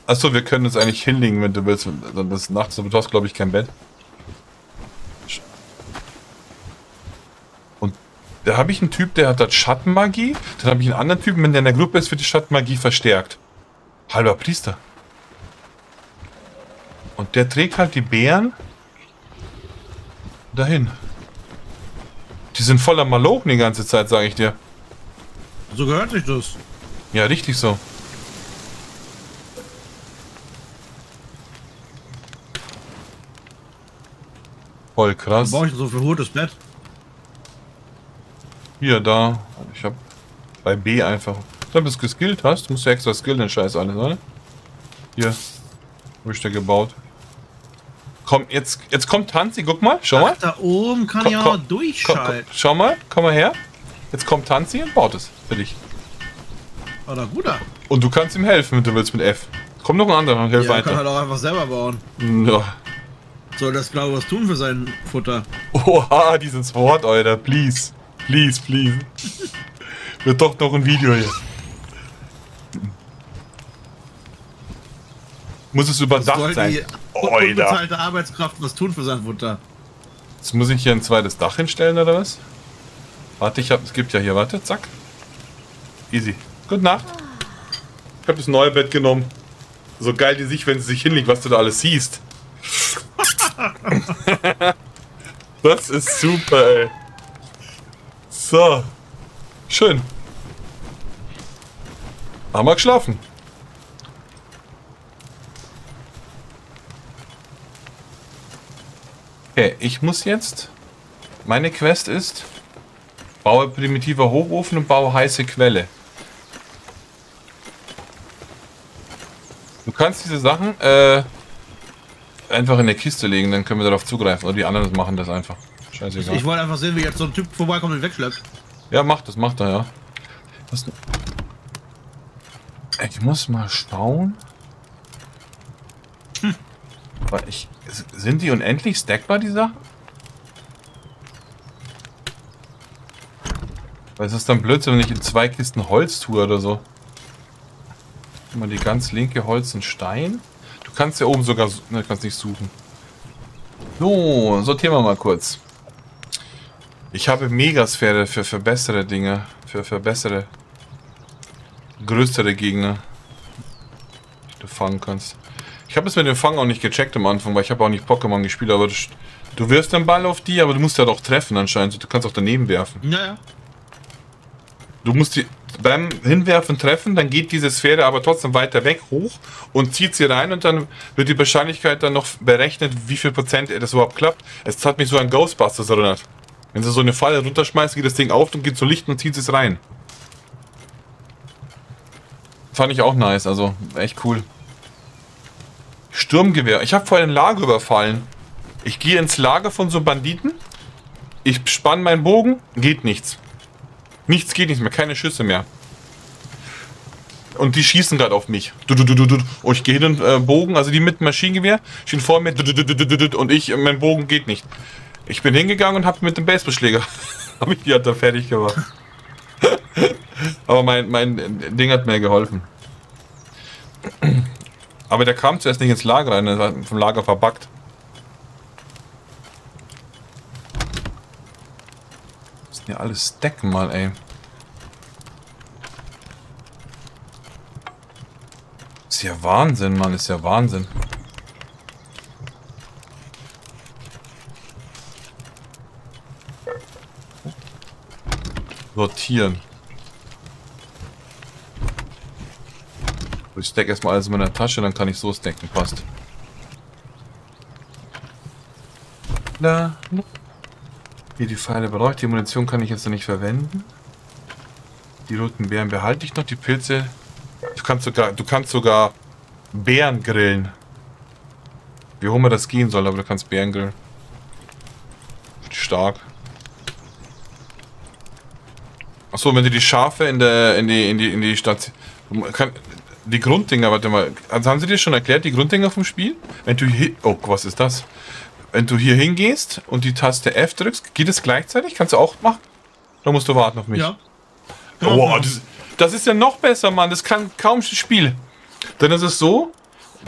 Achso, wir können uns eigentlich hinlegen, wenn du willst. Dann ist nachts, aber du hast, glaube ich, kein Bett. Und da habe ich einen Typ, der hat das Schattenmagie. Dann habe ich einen anderen Typen, wenn der in der Gruppe ist, wird die Schattenmagie verstärkt. Halber Priester. Und der trägt halt die Bären dahin. Die sind voller Malochen die ganze Zeit, sage ich dir. So gehört sich das. Ja, richtig so. Voll krass. Was brauche ich so für rotes Bett? Hier, da. Ich hab bei B einfach. Wenn du es geskillt hast, musst du extra skillen, den Scheiß alles, oder? Hier. Wo ich da gebaut. Komm, jetzt, jetzt kommt Tanzi, guck mal, schau mal. Ach, da oben kann Komm, ich komm, auch durchschalten. Komm, komm, schau mal, komm mal her. Jetzt kommt Tanzi und baut es für dich. Oder guter. Und du kannst ihm helfen, wenn du willst mit F. Kommt noch ein anderer und helf Ja, er kann weiter. halt auch einfach selber bauen. Ja. Soll das glaube was tun für sein Futter? Oha, dieses Wort, Alter. Please. Please, please. Wird doch noch ein Video hier. Muss es überdacht Soll sein. die Alter. unbezahlte Arbeitskraft was tun für sein Futter? Jetzt muss ich hier ein zweites Dach hinstellen, oder was? Warte, ich hab, es gibt ja hier, warte, zack. Easy. Gute Nacht. Ich habe das neue Bett genommen. So geil die sich, wenn sie sich hinlegt, was du da alles siehst. das ist super, ey. So. Schön. Haben wir geschlafen. Okay, ich muss jetzt. Meine Quest ist. Baue primitiver Hochofen und baue heiße Quelle. Du kannst diese Sachen äh, einfach in der Kiste legen, dann können wir darauf zugreifen. Oder die anderen machen das einfach. Scheißegal. Ich wollte einfach sehen, wie jetzt so ein Typ vorbeikommt und wegschleppt. Ja, macht das, macht er, ja. Was, ich muss mal schauen. Weil ich, sind die unendlich stackbar, die Sachen? Weil es ist dann blöd, wenn ich in zwei Kisten Holz tue oder so. Mal die ganz linke Holz und Stein. Du kannst ja oben sogar, ne, kannst nicht suchen. So, sortieren wir mal kurz. Ich habe Megasphäre für, bessere Dinge. Für, bessere, größere Gegner. Die du fangen kannst. Ich habe es mit dem Fang auch nicht gecheckt am Anfang, weil ich habe auch nicht Pokémon gespielt, aber du, du wirfst den Ball auf die, aber du musst ja doch treffen anscheinend. Du kannst auch daneben werfen. Ja, ja. Du musst die beim Hinwerfen treffen, dann geht diese Sphäre aber trotzdem weiter weg hoch und zieht sie rein und dann wird die Wahrscheinlichkeit dann noch berechnet, wie viel Prozent das überhaupt klappt. Es hat mich so an Ghostbusters erinnert. Wenn sie so eine Falle runterschmeißt, geht das Ding auf und geht zu Licht und zieht es rein. Fand ich auch nice, also echt cool. Sturmgewehr. Ich habe vorhin ein Lager überfallen. Ich gehe ins Lager von so Banditen. Ich spann meinen Bogen, geht nichts. Nichts geht nicht mehr, keine Schüsse mehr. Und die schießen gerade auf mich. Und ich gehe hin und äh, Bogen, also die mit Maschinengewehr, stehen vor mir und ich, mein Bogen geht nicht. Ich bin hingegangen und habe mit dem Baseballschläger, habe ich die halt da fertig gemacht. Aber mein, mein Ding hat mir geholfen. Aber der kam zuerst nicht ins Lager rein, der war vom Lager verbackt. Ja alles Stacken mal, ey. Ist ja Wahnsinn, Mann, ist ja Wahnsinn. Sortieren. Ich stack erstmal alles in meiner Tasche, dann kann ich so stacken, passt. Da. Hier die Pfeile beleuchtet. Die Munition kann ich jetzt noch nicht verwenden. Die roten Beeren behalte ich noch. Die Pilze. Du kannst sogar, du kannst sogar Beeren grillen. Wie hoch immer das gehen soll, aber du kannst Beeren grillen. Stark. Achso, wenn du die Schafe in der in die in die in die Stadt kann, die Grunddinger, warte mal, also haben sie dir schon erklärt, die Grunddinger vom Spiel? Wenn du oh, was ist das? Wenn du hier hingehst und die Taste F drückst, geht es gleichzeitig? Kannst du auch machen? Da musst du warten auf mich. Ja. Oh, das, das ist ja noch besser, Mann. Das kann kaum das Spiel. Dann ist es so,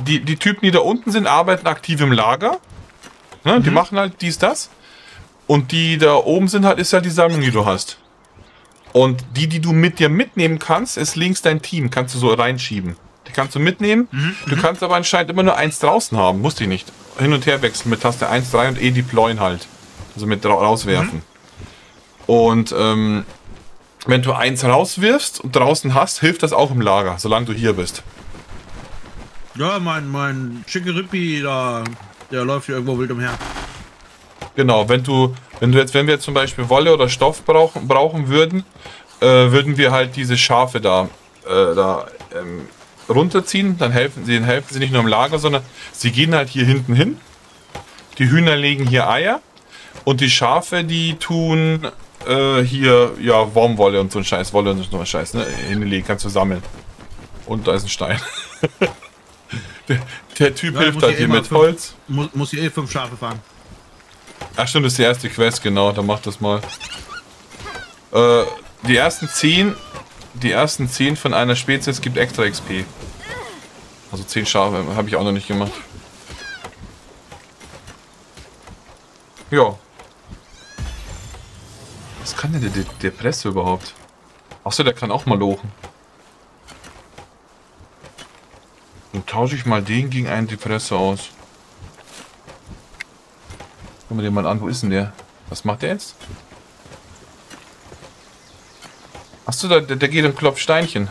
die, die Typen, die da unten sind, arbeiten aktiv im Lager. Ne, Die machen halt dies, das. Und die da oben sind halt, ist halt die Sammlung, die du hast. Und die, die du mit dir mitnehmen kannst, ist links dein Team. Kannst du so reinschieben. Die kannst du mitnehmen. Du kannst aber anscheinend immer nur eins draußen haben. Musste ich nicht. Hin und her wechseln mit Taste 1, 3 und E deployen halt. Also mit ra- rauswerfen. Und ähm, wenn du eins rauswirfst und draußen hast, hilft das auch im Lager, solange du hier bist. Ja, mein, mein Chickeripi da, der läuft hier irgendwo wild umher. Genau, wenn du, wenn du jetzt, wenn wir zum Beispiel Wolle oder Stoff brauchen, brauchen würden, äh, würden wir halt diese Schafe da, äh, da ähm, runterziehen. Dann helfen sie, helfen sie nicht nur im Lager, sondern sie gehen halt hier hinten hin. Die Hühner legen hier Eier und die Schafe, die tun äh, hier ja Wormwolle und so ein Scheiß, Wolle und so ein Scheiß, ne? Hinlegen, kannst du sammeln. Und da ist ein Stein. der, der, Typ ja, hilft halt hier mit fünf, Holz. Muss, muss hier eh fünf Schafe fahren. Ach stimmt, das ist die erste Quest, genau, dann mach das mal. Äh, die ersten 10, die ersten 10 von einer Spezies gibt extra XP. Also 10 Schafe habe ich auch noch nicht gemacht. Ja. Was kann denn der, der, der Presse überhaupt? Achso, der kann auch mal lochen. Dann tausche ich mal den gegen einen Depresse aus. Gucken wir den mal an. Wo ist denn der? Was macht der jetzt? Achso, der, der geht im Klopf Steinchen.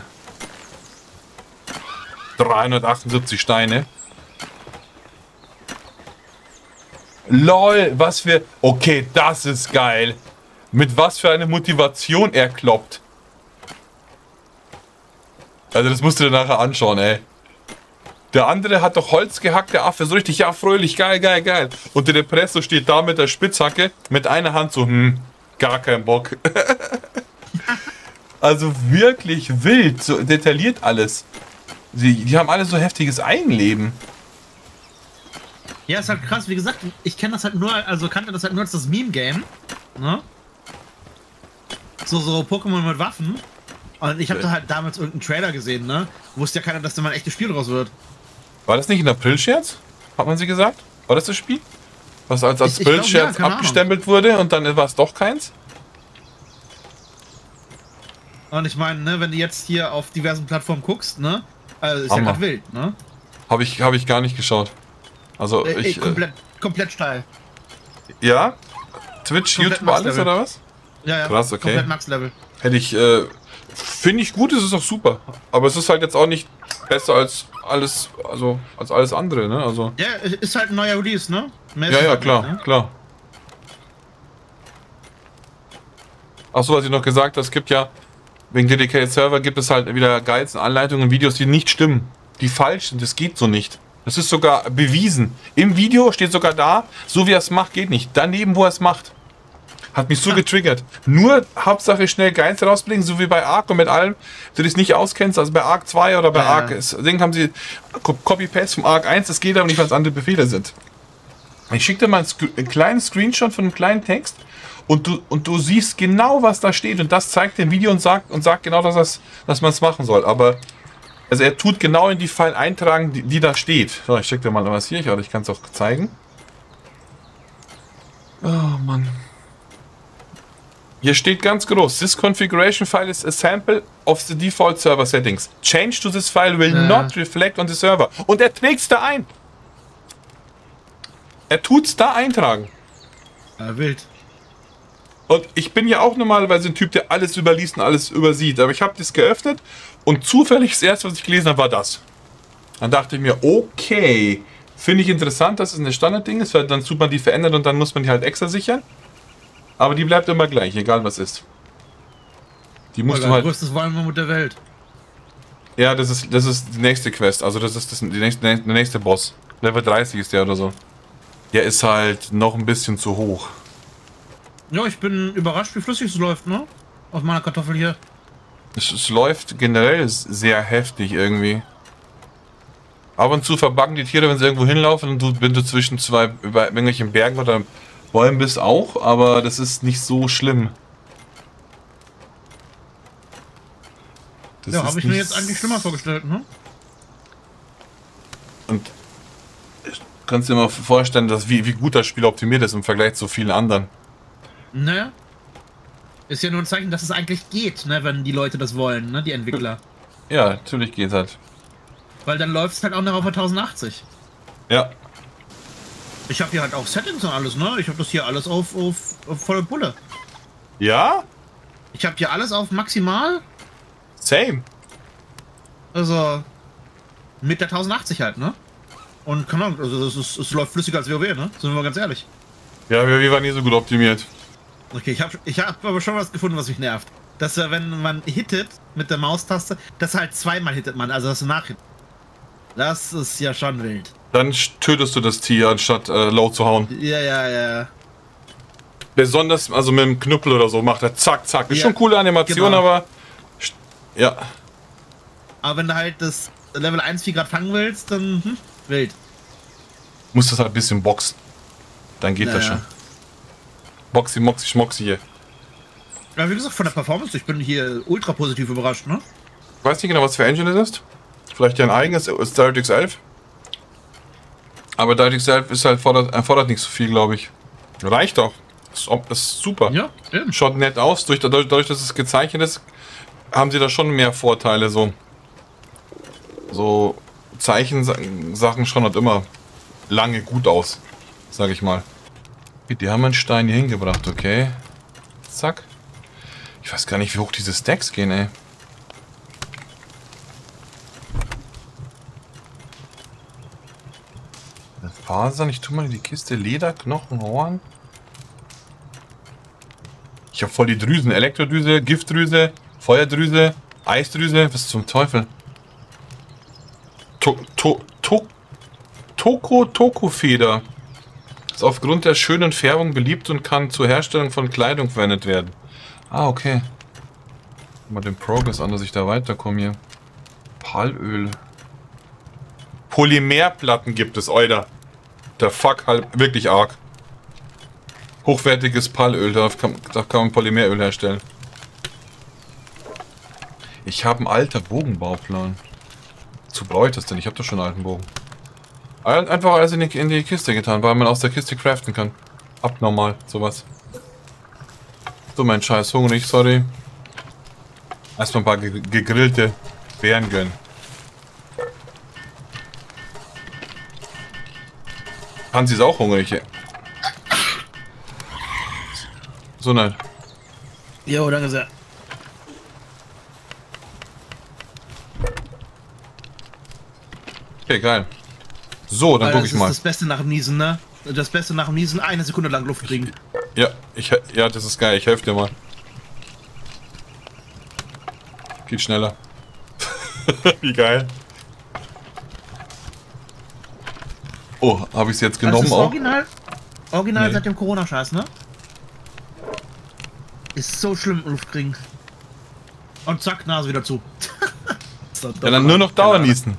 378 Steine. LOL, was für... Okay, das ist geil. Mit was für eine Motivation er kloppt. Also das musst du dir nachher anschauen, ey. Der andere hat doch Holz gehackt, der Affe, so richtig, ja, fröhlich, geil, geil, geil. Und der Depresso steht da mit der Spitzhacke, mit einer Hand so, hm, gar kein Bock. also wirklich wild, so detailliert alles. Sie, die haben alle so heftiges Eigenleben. Ja, ist halt krass, wie gesagt, ich kenne das halt nur, also kannte das halt nur als das Meme-Game, ne? So, so Pokémon mit Waffen. Und ich habe da halt damals irgendeinen Trailer gesehen, ne? Wusste ja keiner, dass da mal ein echtes Spiel draus wird. War das nicht ein April-Scherz? Hat man sie gesagt? War das das Spiel? Was als April-Scherz ja, abgestempelt wurde und dann war es doch keins? Und ich meine, ne, wenn du jetzt hier auf diversen Plattformen guckst, ne? Also ist Hammer. ja gerade wild, ne? Habe ich, hab ich gar nicht geschaut. Also äh, ich. Äh, komplett, äh, komplett steil. Ja? Twitch, komplett YouTube, alles oder was? Ja, ja. Krass, okay. Komplett Max-Level. Hätte ich, äh, finde ich gut, es ist auch super. Aber es ist halt jetzt auch nicht besser als alles, also als alles andere, ne? Also. Ja, ist halt ein neuer Release, ne? Mehr ja, ja, klar, ne? klar. Achso, was ich noch gesagt habe, es gibt ja, wegen Dedicated Server gibt es halt wieder Guides, Anleitungen, Videos, die nicht stimmen. Die falsch sind, das geht so nicht. Das ist sogar bewiesen. Im Video steht sogar da, so wie er es macht, geht nicht. Daneben, wo er es macht. Hat mich so getriggert. Nur Hauptsache schnell Guides rausbringen, so wie bei Arc und mit allem, du dich nicht auskennst, also bei Arc 2 oder bei ja. Arc, deswegen haben sie Copy-Paste vom Arc 1, das geht aber nicht, weil es andere Befehle sind. Ich schicke dir mal einen, einen, kleinen Screenshot von einem kleinen Text und du, und du siehst genau, was da steht und das zeigt dem Video und sagt, und sagt genau, dass, das, dass man es machen soll. Aber also er tut genau in die File eintragen, die, die da steht. So, ich schicke dir mal was hier, ich kann es auch zeigen. Oh Mann. Hier steht ganz groß, this configuration file is a sample of the default server settings. Change to this file will ja. not reflect on the server. Und er trägt es da ein. Er tut es da eintragen. Ja, wild. Und ich bin ja auch normalerweise ein Typ, der alles überliest und alles übersieht. Aber ich habe das geöffnet und zufällig das erste, was ich gelesen habe, war das. Dann dachte ich mir, okay, finde ich interessant, dass es ein Standardding ist, weil dann tut man die verändern und dann muss man die halt extra sichern. Aber die bleibt immer gleich, egal was ist. Die musst Alter, du halt. größtes Walmammut der Welt. Ja, das ist, das ist die nächste Quest. Also das ist das, die nächste, der nächste Boss. Level 30 ist der oder so. Der ist halt noch ein bisschen zu hoch. Ja, ich bin überrascht, wie flüssig es läuft, ne? Auf meiner Kartoffel hier. Es, es läuft generell sehr heftig irgendwie. Ab und zu verbacken die Tiere, wenn sie irgendwo hinlaufen und du, wenn du zwischen zwei über irgendwelchen Bergen oder Bäumen bist auch, aber das ist nicht so schlimm. Das ja, habe ich mir jetzt eigentlich schlimmer vorgestellt, ne? Und ich kann dir mal vorstellen, dass wie, wie gut das Spiel optimiert ist im Vergleich zu vielen anderen. Ne? Ist ja nur ein Zeichen, dass es eigentlich geht, ne, wenn die Leute das wollen, ne, die Entwickler. Ja, natürlich geht halt. Weil dann läuft es halt auch noch auf 1080. Ja, ich habe hier halt auch Settings und alles, ne? Ich habe das hier alles auf, auf, auf volle Pulle. Ja? Ich habe hier alles auf maximal. Same. Also mit der 1080 halt, ne? Und keine Ahnung, also es, ist, es läuft flüssiger als WoW, ne? Sind wir mal ganz ehrlich. Ja, wir waren nie so gut optimiert. Okay, ich habe ich hab aber schon was gefunden, was mich nervt. Dass er, wenn man hittet mit der Maustaste, dass er halt zweimal hittet man, also dass du nachhittet. Das ist ja schon wild. Dann tötest du das Tier, anstatt äh, low zu hauen. Ja, ja, ja. Besonders, also mit dem Knüppel oder so, macht er zack, zack. Ist Ja, schon coole Animation, genau. aber. Ja. Aber wenn du halt das Level 1 Vieh gerade fangen willst, dann hm, wild. Musst das halt ein bisschen boxen. Dann geht das Naja. schon. Boxy, moxy, schmoxy hier. Ja, wie gesagt, von der Performance, ich bin hier ultra positiv überrascht, ne? Ich weiß nicht genau, was für Engine es ist. Vielleicht dein eigenes, ist DirectX 11. Aber DirectX 11 ist halt, fordert, erfordert nicht so viel, glaube ich. Reicht doch. Ist, ist super. Ja, eben. Schaut nett aus. Durch, dadurch, dadurch, dass es gezeichnet ist, haben sie da schon mehr Vorteile. So, so Zeichensachen schauen halt immer lange gut aus, sag ich mal. Die haben einen Stein hier hingebracht, okay. Zack. Ich weiß gar nicht, wie hoch diese Stacks gehen, ey. Fasern, ich tu mal in die Kiste Leder, Knochen, Horn. Ich habe voll die Drüsen. Elektrodrüse, Giftdrüse, Feuerdrüse, Eisdrüse. Was zum Teufel? To to to Toko Toko-Feder. Ist aufgrund der schönen Färbung beliebt und kann zur Herstellung von Kleidung verwendet werden. Ah, okay. Mal den Progress an, dass ich da weiterkomme hier. Palöl. Polymerplatten gibt es, Euder. Der Fuck halt wirklich arg. Hochwertiges Palöl, da kann, kann man Polymeröl herstellen. Ich habe einen alter Bogenbauplan. Zu brauche ich das denn? Ich habe doch schon einen alten Bogen. Ein- Einfach alles in die, in die Kiste getan, weil man aus der Kiste craften kann. Abnormal, sowas. So, mein Scheiß, hungrig, sorry. Erstmal ein paar ge gegrillte Beeren gönnen. Hansi ist auch hungrig. ey. So, nein. Jo, danke sehr. Okay, geil. So, dann Alter, guck das ich mal. ist das Beste nach dem Niesen, ne? Das Beste nach dem Niesen, eine Sekunde lang Luft kriegen. Ja, ich, ja, das ist geil. Ich helfe dir mal. Geht schneller. Wie geil. Oh, habe ich es jetzt Das genommen ist auch? original, original Nee. seit dem Corona-Scheiß, ne? Ist so schlimm, Luft kriegen. Und zack, Nase wieder zu. Ja, dann nur noch Dauerniesen.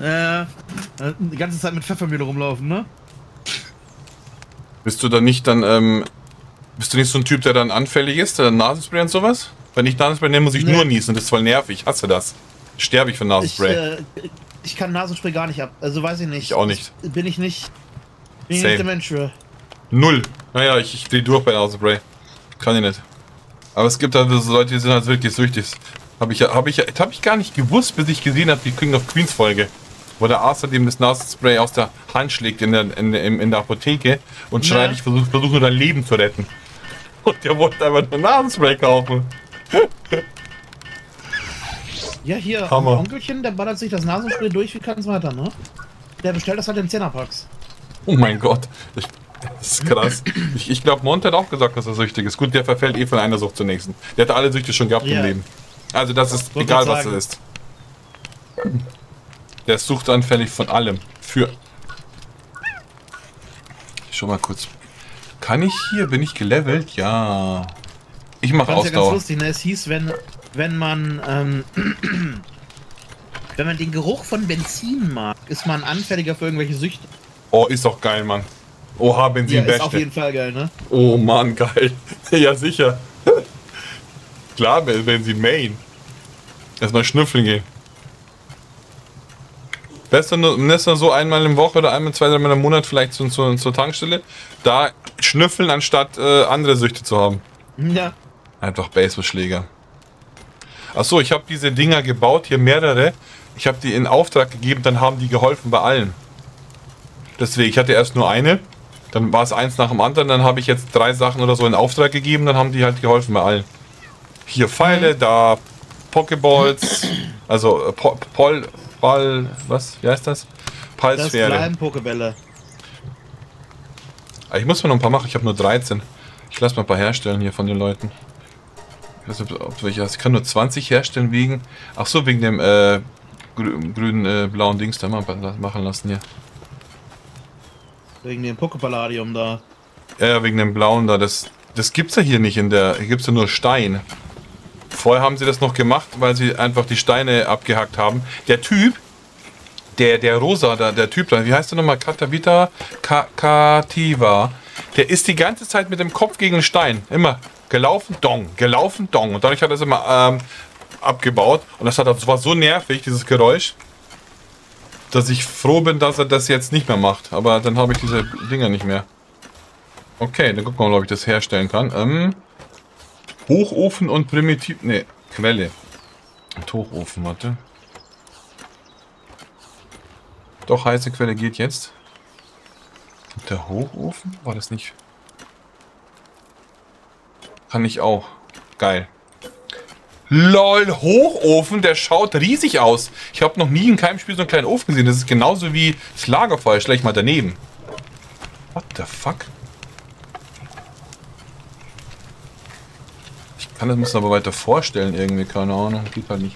Äh, die ganze Zeit mit Pfeffermühle rumlaufen, ne? Bist du dann nicht dann, ähm, bist du nicht so ein Typ, der dann anfällig ist, der Nasenspray und sowas? Wenn ich Nasenspray nehme, muss ich Nee. nur niesen. Das ist voll nervig. Ich hasse das. Sterbe ich von Ich, Nasenspray. äh, ich kann Nasenspray gar nicht ab. Also weiß ich nicht. Ich auch nicht. Bin ich nicht. Bin ich nicht der Mensch für. Null. Naja, ich, ich dreh durch bei Nasenspray. Kann ich nicht. Aber es gibt halt so Leute, die sind halt wirklich süchtig. Habe ich, ja- hab ich, ja- hab ich gar nicht gewusst, bis ich gesehen habe, die King of Queens Folge. Wo der Arzt dem das Nasenspray aus der Hand schlägt in der, in, in, in der Apotheke und Ja. schreit, ich versuche versuch nur dein Leben zu retten. Und der wollte einfach nur Nasenspray kaufen. Ja, hier, Hammer. Onkelchen, der ballert sich das Nasenspray durch wie keins weiter, ne? Der bestellt das halt in Zehnerpacks. Oh mein Gott. Ich, das ist krass. Ich, ich glaube, Monte hat auch gesagt, dass er süchtig ist. Gut, der verfällt eh von einer Sucht zur nächsten. Der hat alle Süchte schon gehabt Ja. im Leben. Also das ist egal, was es ist. Der ist suchtanfällig von allem. Für. Schon mal kurz. Kann ich hier? Bin ich gelevelt? Ja. Ich mache Fand ja ganz Ausdauer. lustig, ne? Es hieß, wenn, wenn man, ähm, wenn man den Geruch von Benzin mag, ist man anfälliger für irgendwelche Süchte. Oh, ist doch geil, Mann. Oha, Benzin Ja, ist auf jeden Fall geil, ne? Oh Mann, geil. ja, sicher. Klar, wenn wenn sie Main. Erstmal schnüffeln gehen. Besser nur, besser so einmal in Woche oder einmal, zwei, dreimal im Monat vielleicht zu, zu, zur Tankstelle. Da schnüffeln, anstatt äh, andere Süchte zu haben. Ja. Einfach Baseballschläger. Achso, ich habe diese Dinger gebaut, hier mehrere. Ich habe die in Auftrag gegeben, dann haben die geholfen bei allen. Deswegen, ich hatte erst nur eine, dann war es eins nach dem anderen, dann habe ich jetzt drei Sachen oder so in Auftrag gegeben, dann haben die halt geholfen bei allen. Hier Pfeile, da Pokeballs, also äh, Po- Pol, Ball, was, wie heißt das? Das Palsphäre. bleiben Pokebälle. Aber ich muss mir noch ein paar machen. Ich habe nur 13. Ich lasse mal ein paar herstellen hier von den Leuten. Ich weiß nicht, ob welche Ich kann nur 20 herstellen wegen. Ach so, wegen dem äh, grünen, äh, blauen Dings da mal machen lassen hier. Wegen dem Pokepalladium da. Ja, wegen dem blauen da. Das, das gibt's ja hier nicht in der. Hier gibt's ja nur Stein. Vorher haben sie das noch gemacht, weil sie einfach die Steine abgehackt haben. Der Typ, der, der Rosa, der, der Typ da, wie heißt der nochmal? Katavita Kativa. Der ist die ganze Zeit mit dem Kopf gegen den Stein. Immer gelaufen, dong, gelaufen, dong. Und dadurch hat er es immer ähm, abgebaut. Und das, hat, das war so nervig, dieses Geräusch, dass ich froh bin, dass er das jetzt nicht mehr macht. Aber dann habe ich diese Dinger nicht mehr. Okay, dann gucken wir mal, ob ich das herstellen kann. Ähm, Hochofen und Primitiv... Ne, Quelle. Und Hochofen, warte. Doch, heiße Quelle geht jetzt. Und der Hochofen? War das nicht... Kann ich auch. Geil. LOL, Hochofen, der schaut riesig aus. Ich habe noch nie in keinem Spiel so einen kleinen Ofen gesehen. Das ist genauso wie das Lagerfeuer. Ich mal daneben. What the fuck? Kann das muss aber weiter vorstellen irgendwie, keine Ahnung. Geht halt nicht.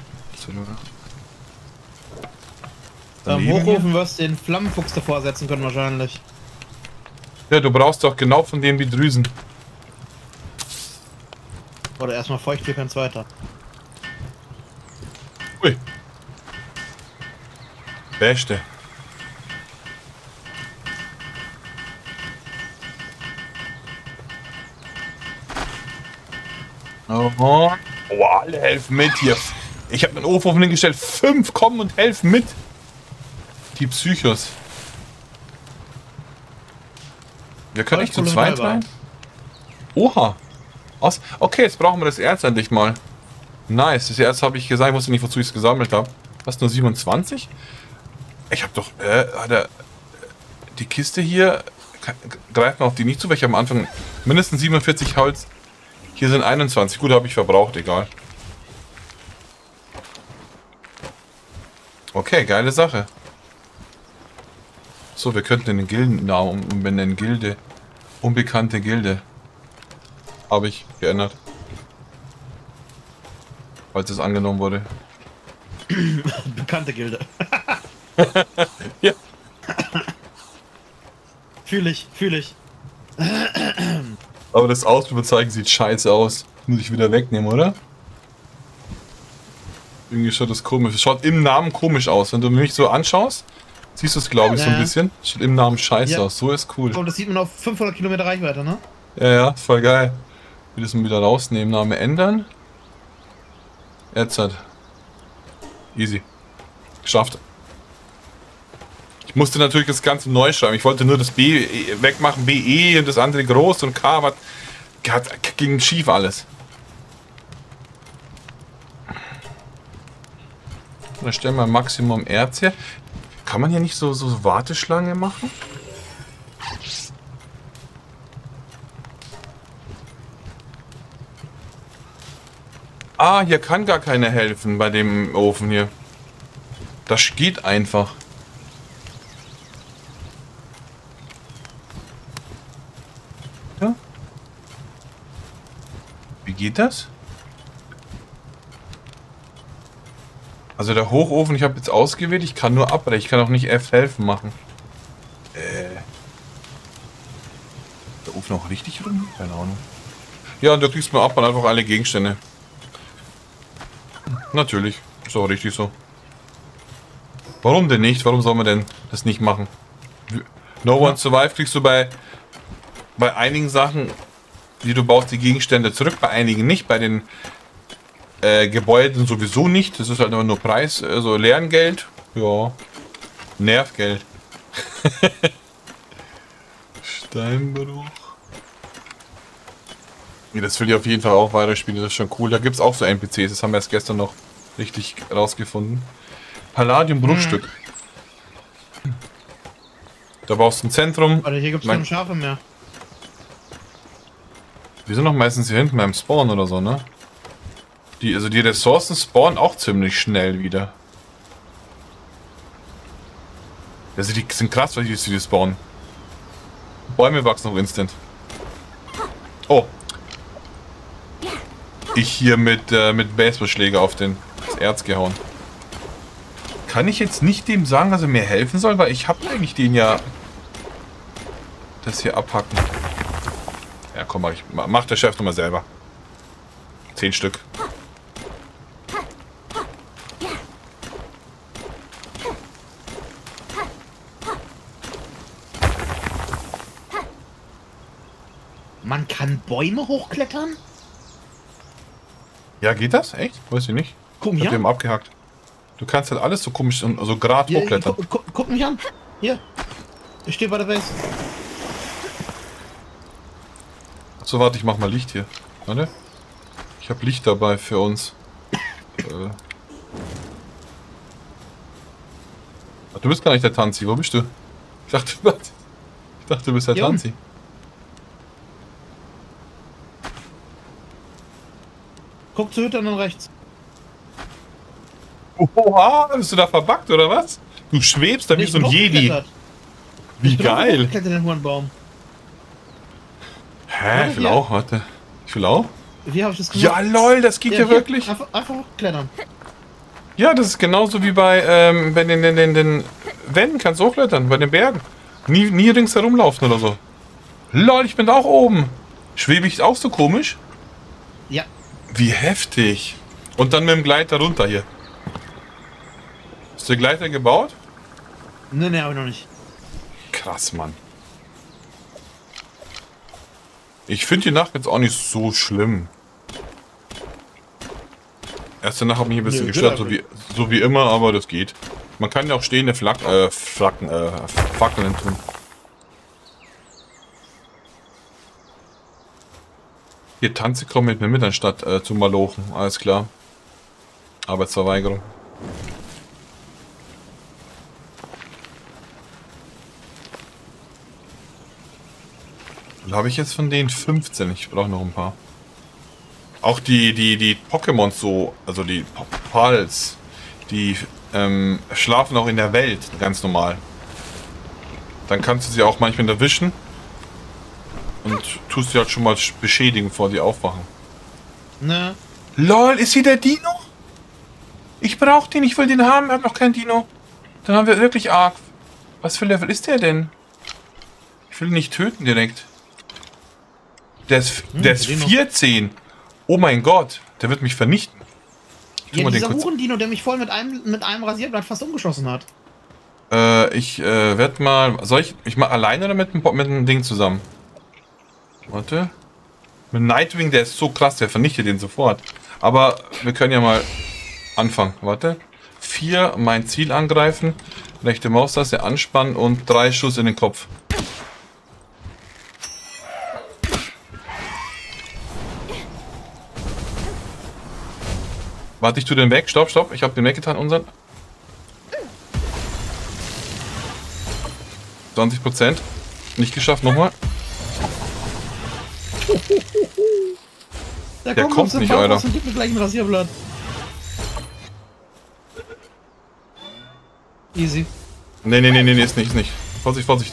Am Hochofen wirst du den Flammenfuchs davor setzen können wahrscheinlich. Ja, du brauchst doch genau von denen wie Drüsen. Oder erstmal feucht, wir können es weiter. Ui. Beste. Oh, oh, alle helfen mit hier. Ich habe einen Ofen hingestellt. Fünf kommen und helfen mit. Die Psychos. Wir können nicht zu zweit rein. Oha. Aus okay, jetzt brauchen wir das Erz endlich mal. Nice. Das Erz habe ich gesagt, ich wusste nicht, wozu ich es gesammelt habe. Was, nur 27? Ich habe doch, äh, der, die Kiste hier, greift man auf die nicht zu, weil ich am Anfang mindestens 47 Holz. Hier sind 21. Gut, habe ich verbraucht, egal. Okay, geile Sache. So, wir könnten den Gildennamen umbenennen. Gilde. Unbekannte Gilde. Habe ich geändert. Falls es angenommen wurde. Bekannte Gilde. ja. Fühle ich, fühle ich. Aber das Ausrufezeichen sieht scheiße aus. Muss ich wieder wegnehmen, oder? Irgendwie schaut das komisch. Es schaut im Namen komisch aus. Wenn du mich so anschaust, siehst du es, glaube ich, ja. so ein bisschen. Schaut im Namen scheiße ja. aus. So ist cool. Und das sieht man auf 500 Kilometer Reichweite, ne? Ja, ja, voll geil. Wir das wieder rausnehmen. Name ändern. Jetzt hat. Easy. Geschafft. Musste natürlich das Ganze neu schreiben. Ich wollte nur das B wegmachen, BE und das andere groß und K hat ging schief alles. Dann stellen wir Maximum Erz her. Kann man hier nicht so, so Warteschlange machen? Ah, hier kann gar keiner helfen bei dem Ofen hier. Das geht einfach. Geht das? Also der Hochofen, ich habe jetzt ausgewählt, ich kann nur abbrechen, ich kann auch nicht F helfen machen. Äh. Der Ofen auch richtig rum? Keine Ahnung. Ja, und du kriegst mir ab und einfach alle Gegenstände. Natürlich. Ist auch richtig so. Warum denn nicht? Warum soll man denn das nicht machen? No One Survive kriegst du bei, bei einigen Sachen, die du baust, die Gegenstände zurück, bei einigen nicht, bei den äh, Gebäuden sowieso nicht. Das ist halt immer nur Preis, also Lerngeld. Ja. Nervgeld. Steinbruch. Ja, das will ich auf jeden Fall auch weiterspielen, das ist schon cool. Da gibt es auch so NPCs, das haben wir erst gestern noch richtig rausgefunden. Palladium-Bruchstück. Hm. Da brauchst du ein Zentrum. Warte, hier gibt es keine Schafe mehr. Wir sind noch meistens hier hinten beim Spawn oder so, ne? Die, also die Ressourcen spawnen auch ziemlich schnell wieder. Also die sind krass, weil die spawnen. Bäume wachsen noch instant. Oh. Ich hier mit, äh, mit Baseballschläger auf den, das Erz gehauen. Kann ich jetzt nicht dem sagen, dass er mir helfen soll? Weil ich habe eigentlich den ja... Das hier abhacken. Komm, mach, ich, mach der Chef nochmal selber. Zehn Stück. Man kann Bäume hochklettern? Ja, geht das? Echt? Weiß ich nicht. Guck Ich mich hab an. mal abgehakt. Du kannst halt alles so komisch und so grad hochklettern. gu gu guck mich an. Hier. Ich stehe bei der Base. So, warte, ich mach mal Licht hier. Warte. Ich habe Licht dabei für uns. äh. Ach, du bist gar nicht der Tanzi. Wo bist du? Ich dachte, ich dachte du bist der unten. Tanzi. Guck zur Hütte und dann rechts. Oha, bist du da verbackt oder was? Du schwebst da wie Ich so ein Jedi. Wie Ich geil. in den hohen Baum. Hä, ich will auch, warte. Ich will auch. Wie habe ich das Ja, lol, das geht ja, hier, wirklich. Einfach, einfach hochklettern. Ja, das ist genauso wie bei ähm, bei den, den, den, den Wänden kannst du hochklettern, bei den Bergen. Nie, nie ringsherum laufen oder so. Lol, ich bin da auch oben. Schwebe ich auch so komisch? Ja. Wie heftig. Und dann mit dem Gleiter runter hier. Ist der Gleiter gebaut? Ne, ne, hab ich noch nicht. Krass, Mann. Ich finde die Nacht jetzt auch nicht so schlimm. Erste Nacht hat mich ein bisschen Nö, gestört, so wie, so wie immer, aber das geht. Man kann ja auch stehende Flak äh, Flacken, äh, Fackeln tun. Hier, Tanze kommen mit mir mit, anstatt äh, zu malochen. Alles klar. Arbeitsverweigerung. Da habe ich jetzt von denen 15. Ich brauche noch ein paar. Auch die, die, die Pokémon so, also die Pals, die ähm, schlafen auch in der Welt, ganz normal. Dann kannst du sie auch manchmal erwischen und tust sie halt schon mal beschädigen, bevor sie aufwachen. Ne. LOL, ist hier der Dino? Ich brauche den, ich will den haben, ich habe noch keinen Dino. Dann haben wir wirklich arg. Was für Level ist der denn? Ich will ihn nicht töten direkt. Der ist, der ist Dino. 14. Oh mein Gott, der wird mich vernichten. Ich Ja, mal dieser Hurendino, der mich voll mit einem, mit einem Rasierblatt fast umgeschossen hat. Äh, ich äh, werde mal. Soll ich. Ich mach alleine oder mit mit dem Ding zusammen? Warte. Mit Nightwing, der ist so krass, der vernichtet den sofort. Aber wir können ja mal anfangen. Warte. Vier, mein Ziel angreifen. Rechte Maustaste anspannen und drei Schuss in den Kopf. Warte, ich tu den weg. Stopp, stopp. Ich habe den weggetan, unseren. 20 Prozent. Nicht geschafft, nochmal. Der, Der kommt dem nicht, Alter. raus Und gibt mir gleich ein Rasierblatt. Easy. Nee, nee, nee, nee, ist nicht, ist nicht. Vorsicht, Vorsicht.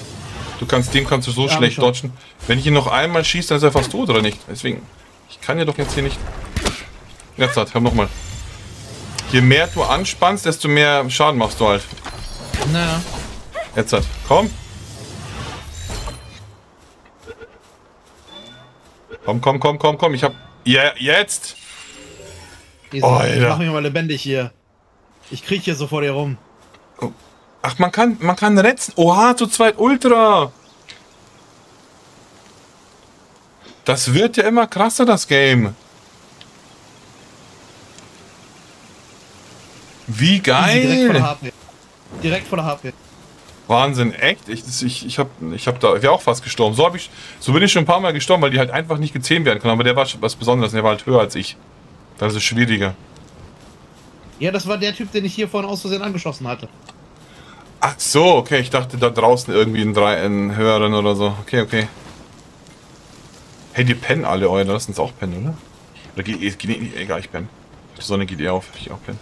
Du kannst, dem kannst du so Ja, schlecht dodgen. Wenn ich ihn noch einmal schieße, dann ist er fast tot, oder nicht? Deswegen, ich kann ja doch jetzt hier nicht... Jetzt hat, hör nochmal. Je mehr du anspannst, desto mehr Schaden machst du halt. Na. Jetzt hat, komm. Komm, komm, komm, komm, komm, ich hab... Ja, jetzt! Easy. Oh, ich Alter. mach mich mal lebendig hier. Ich kriech hier so vor dir rum. Ach, man kann, man kann retzen. Oha, zu zweit Ultra. Das wird ja immer krasser, das Game. Wie Easy, direkt vor der geil. HP. Direkt vor der HP. Wahnsinn, echt? Ich, ich, ich hab, ich hab da, ich wär auch fast gestorben. So, hab ich, so bin ich schon ein paar Mal gestorben, weil die halt einfach nicht gezähmt werden können. Aber der war schon was Besonderes, der war halt höher als ich. Das ist schwieriger. Ja, das war der Typ, den ich hier vorhin aus Versehen angeschossen hatte. Ach so, okay, ich dachte da draußen irgendwie ein, drei, ein höheren oder so. Okay, okay. Hey, die pennen alle, Alter. Lass uns auch pennen, oder? Oder geht, geht, egal, ich penne. Die Sonne geht eh auf, ich auch pennen.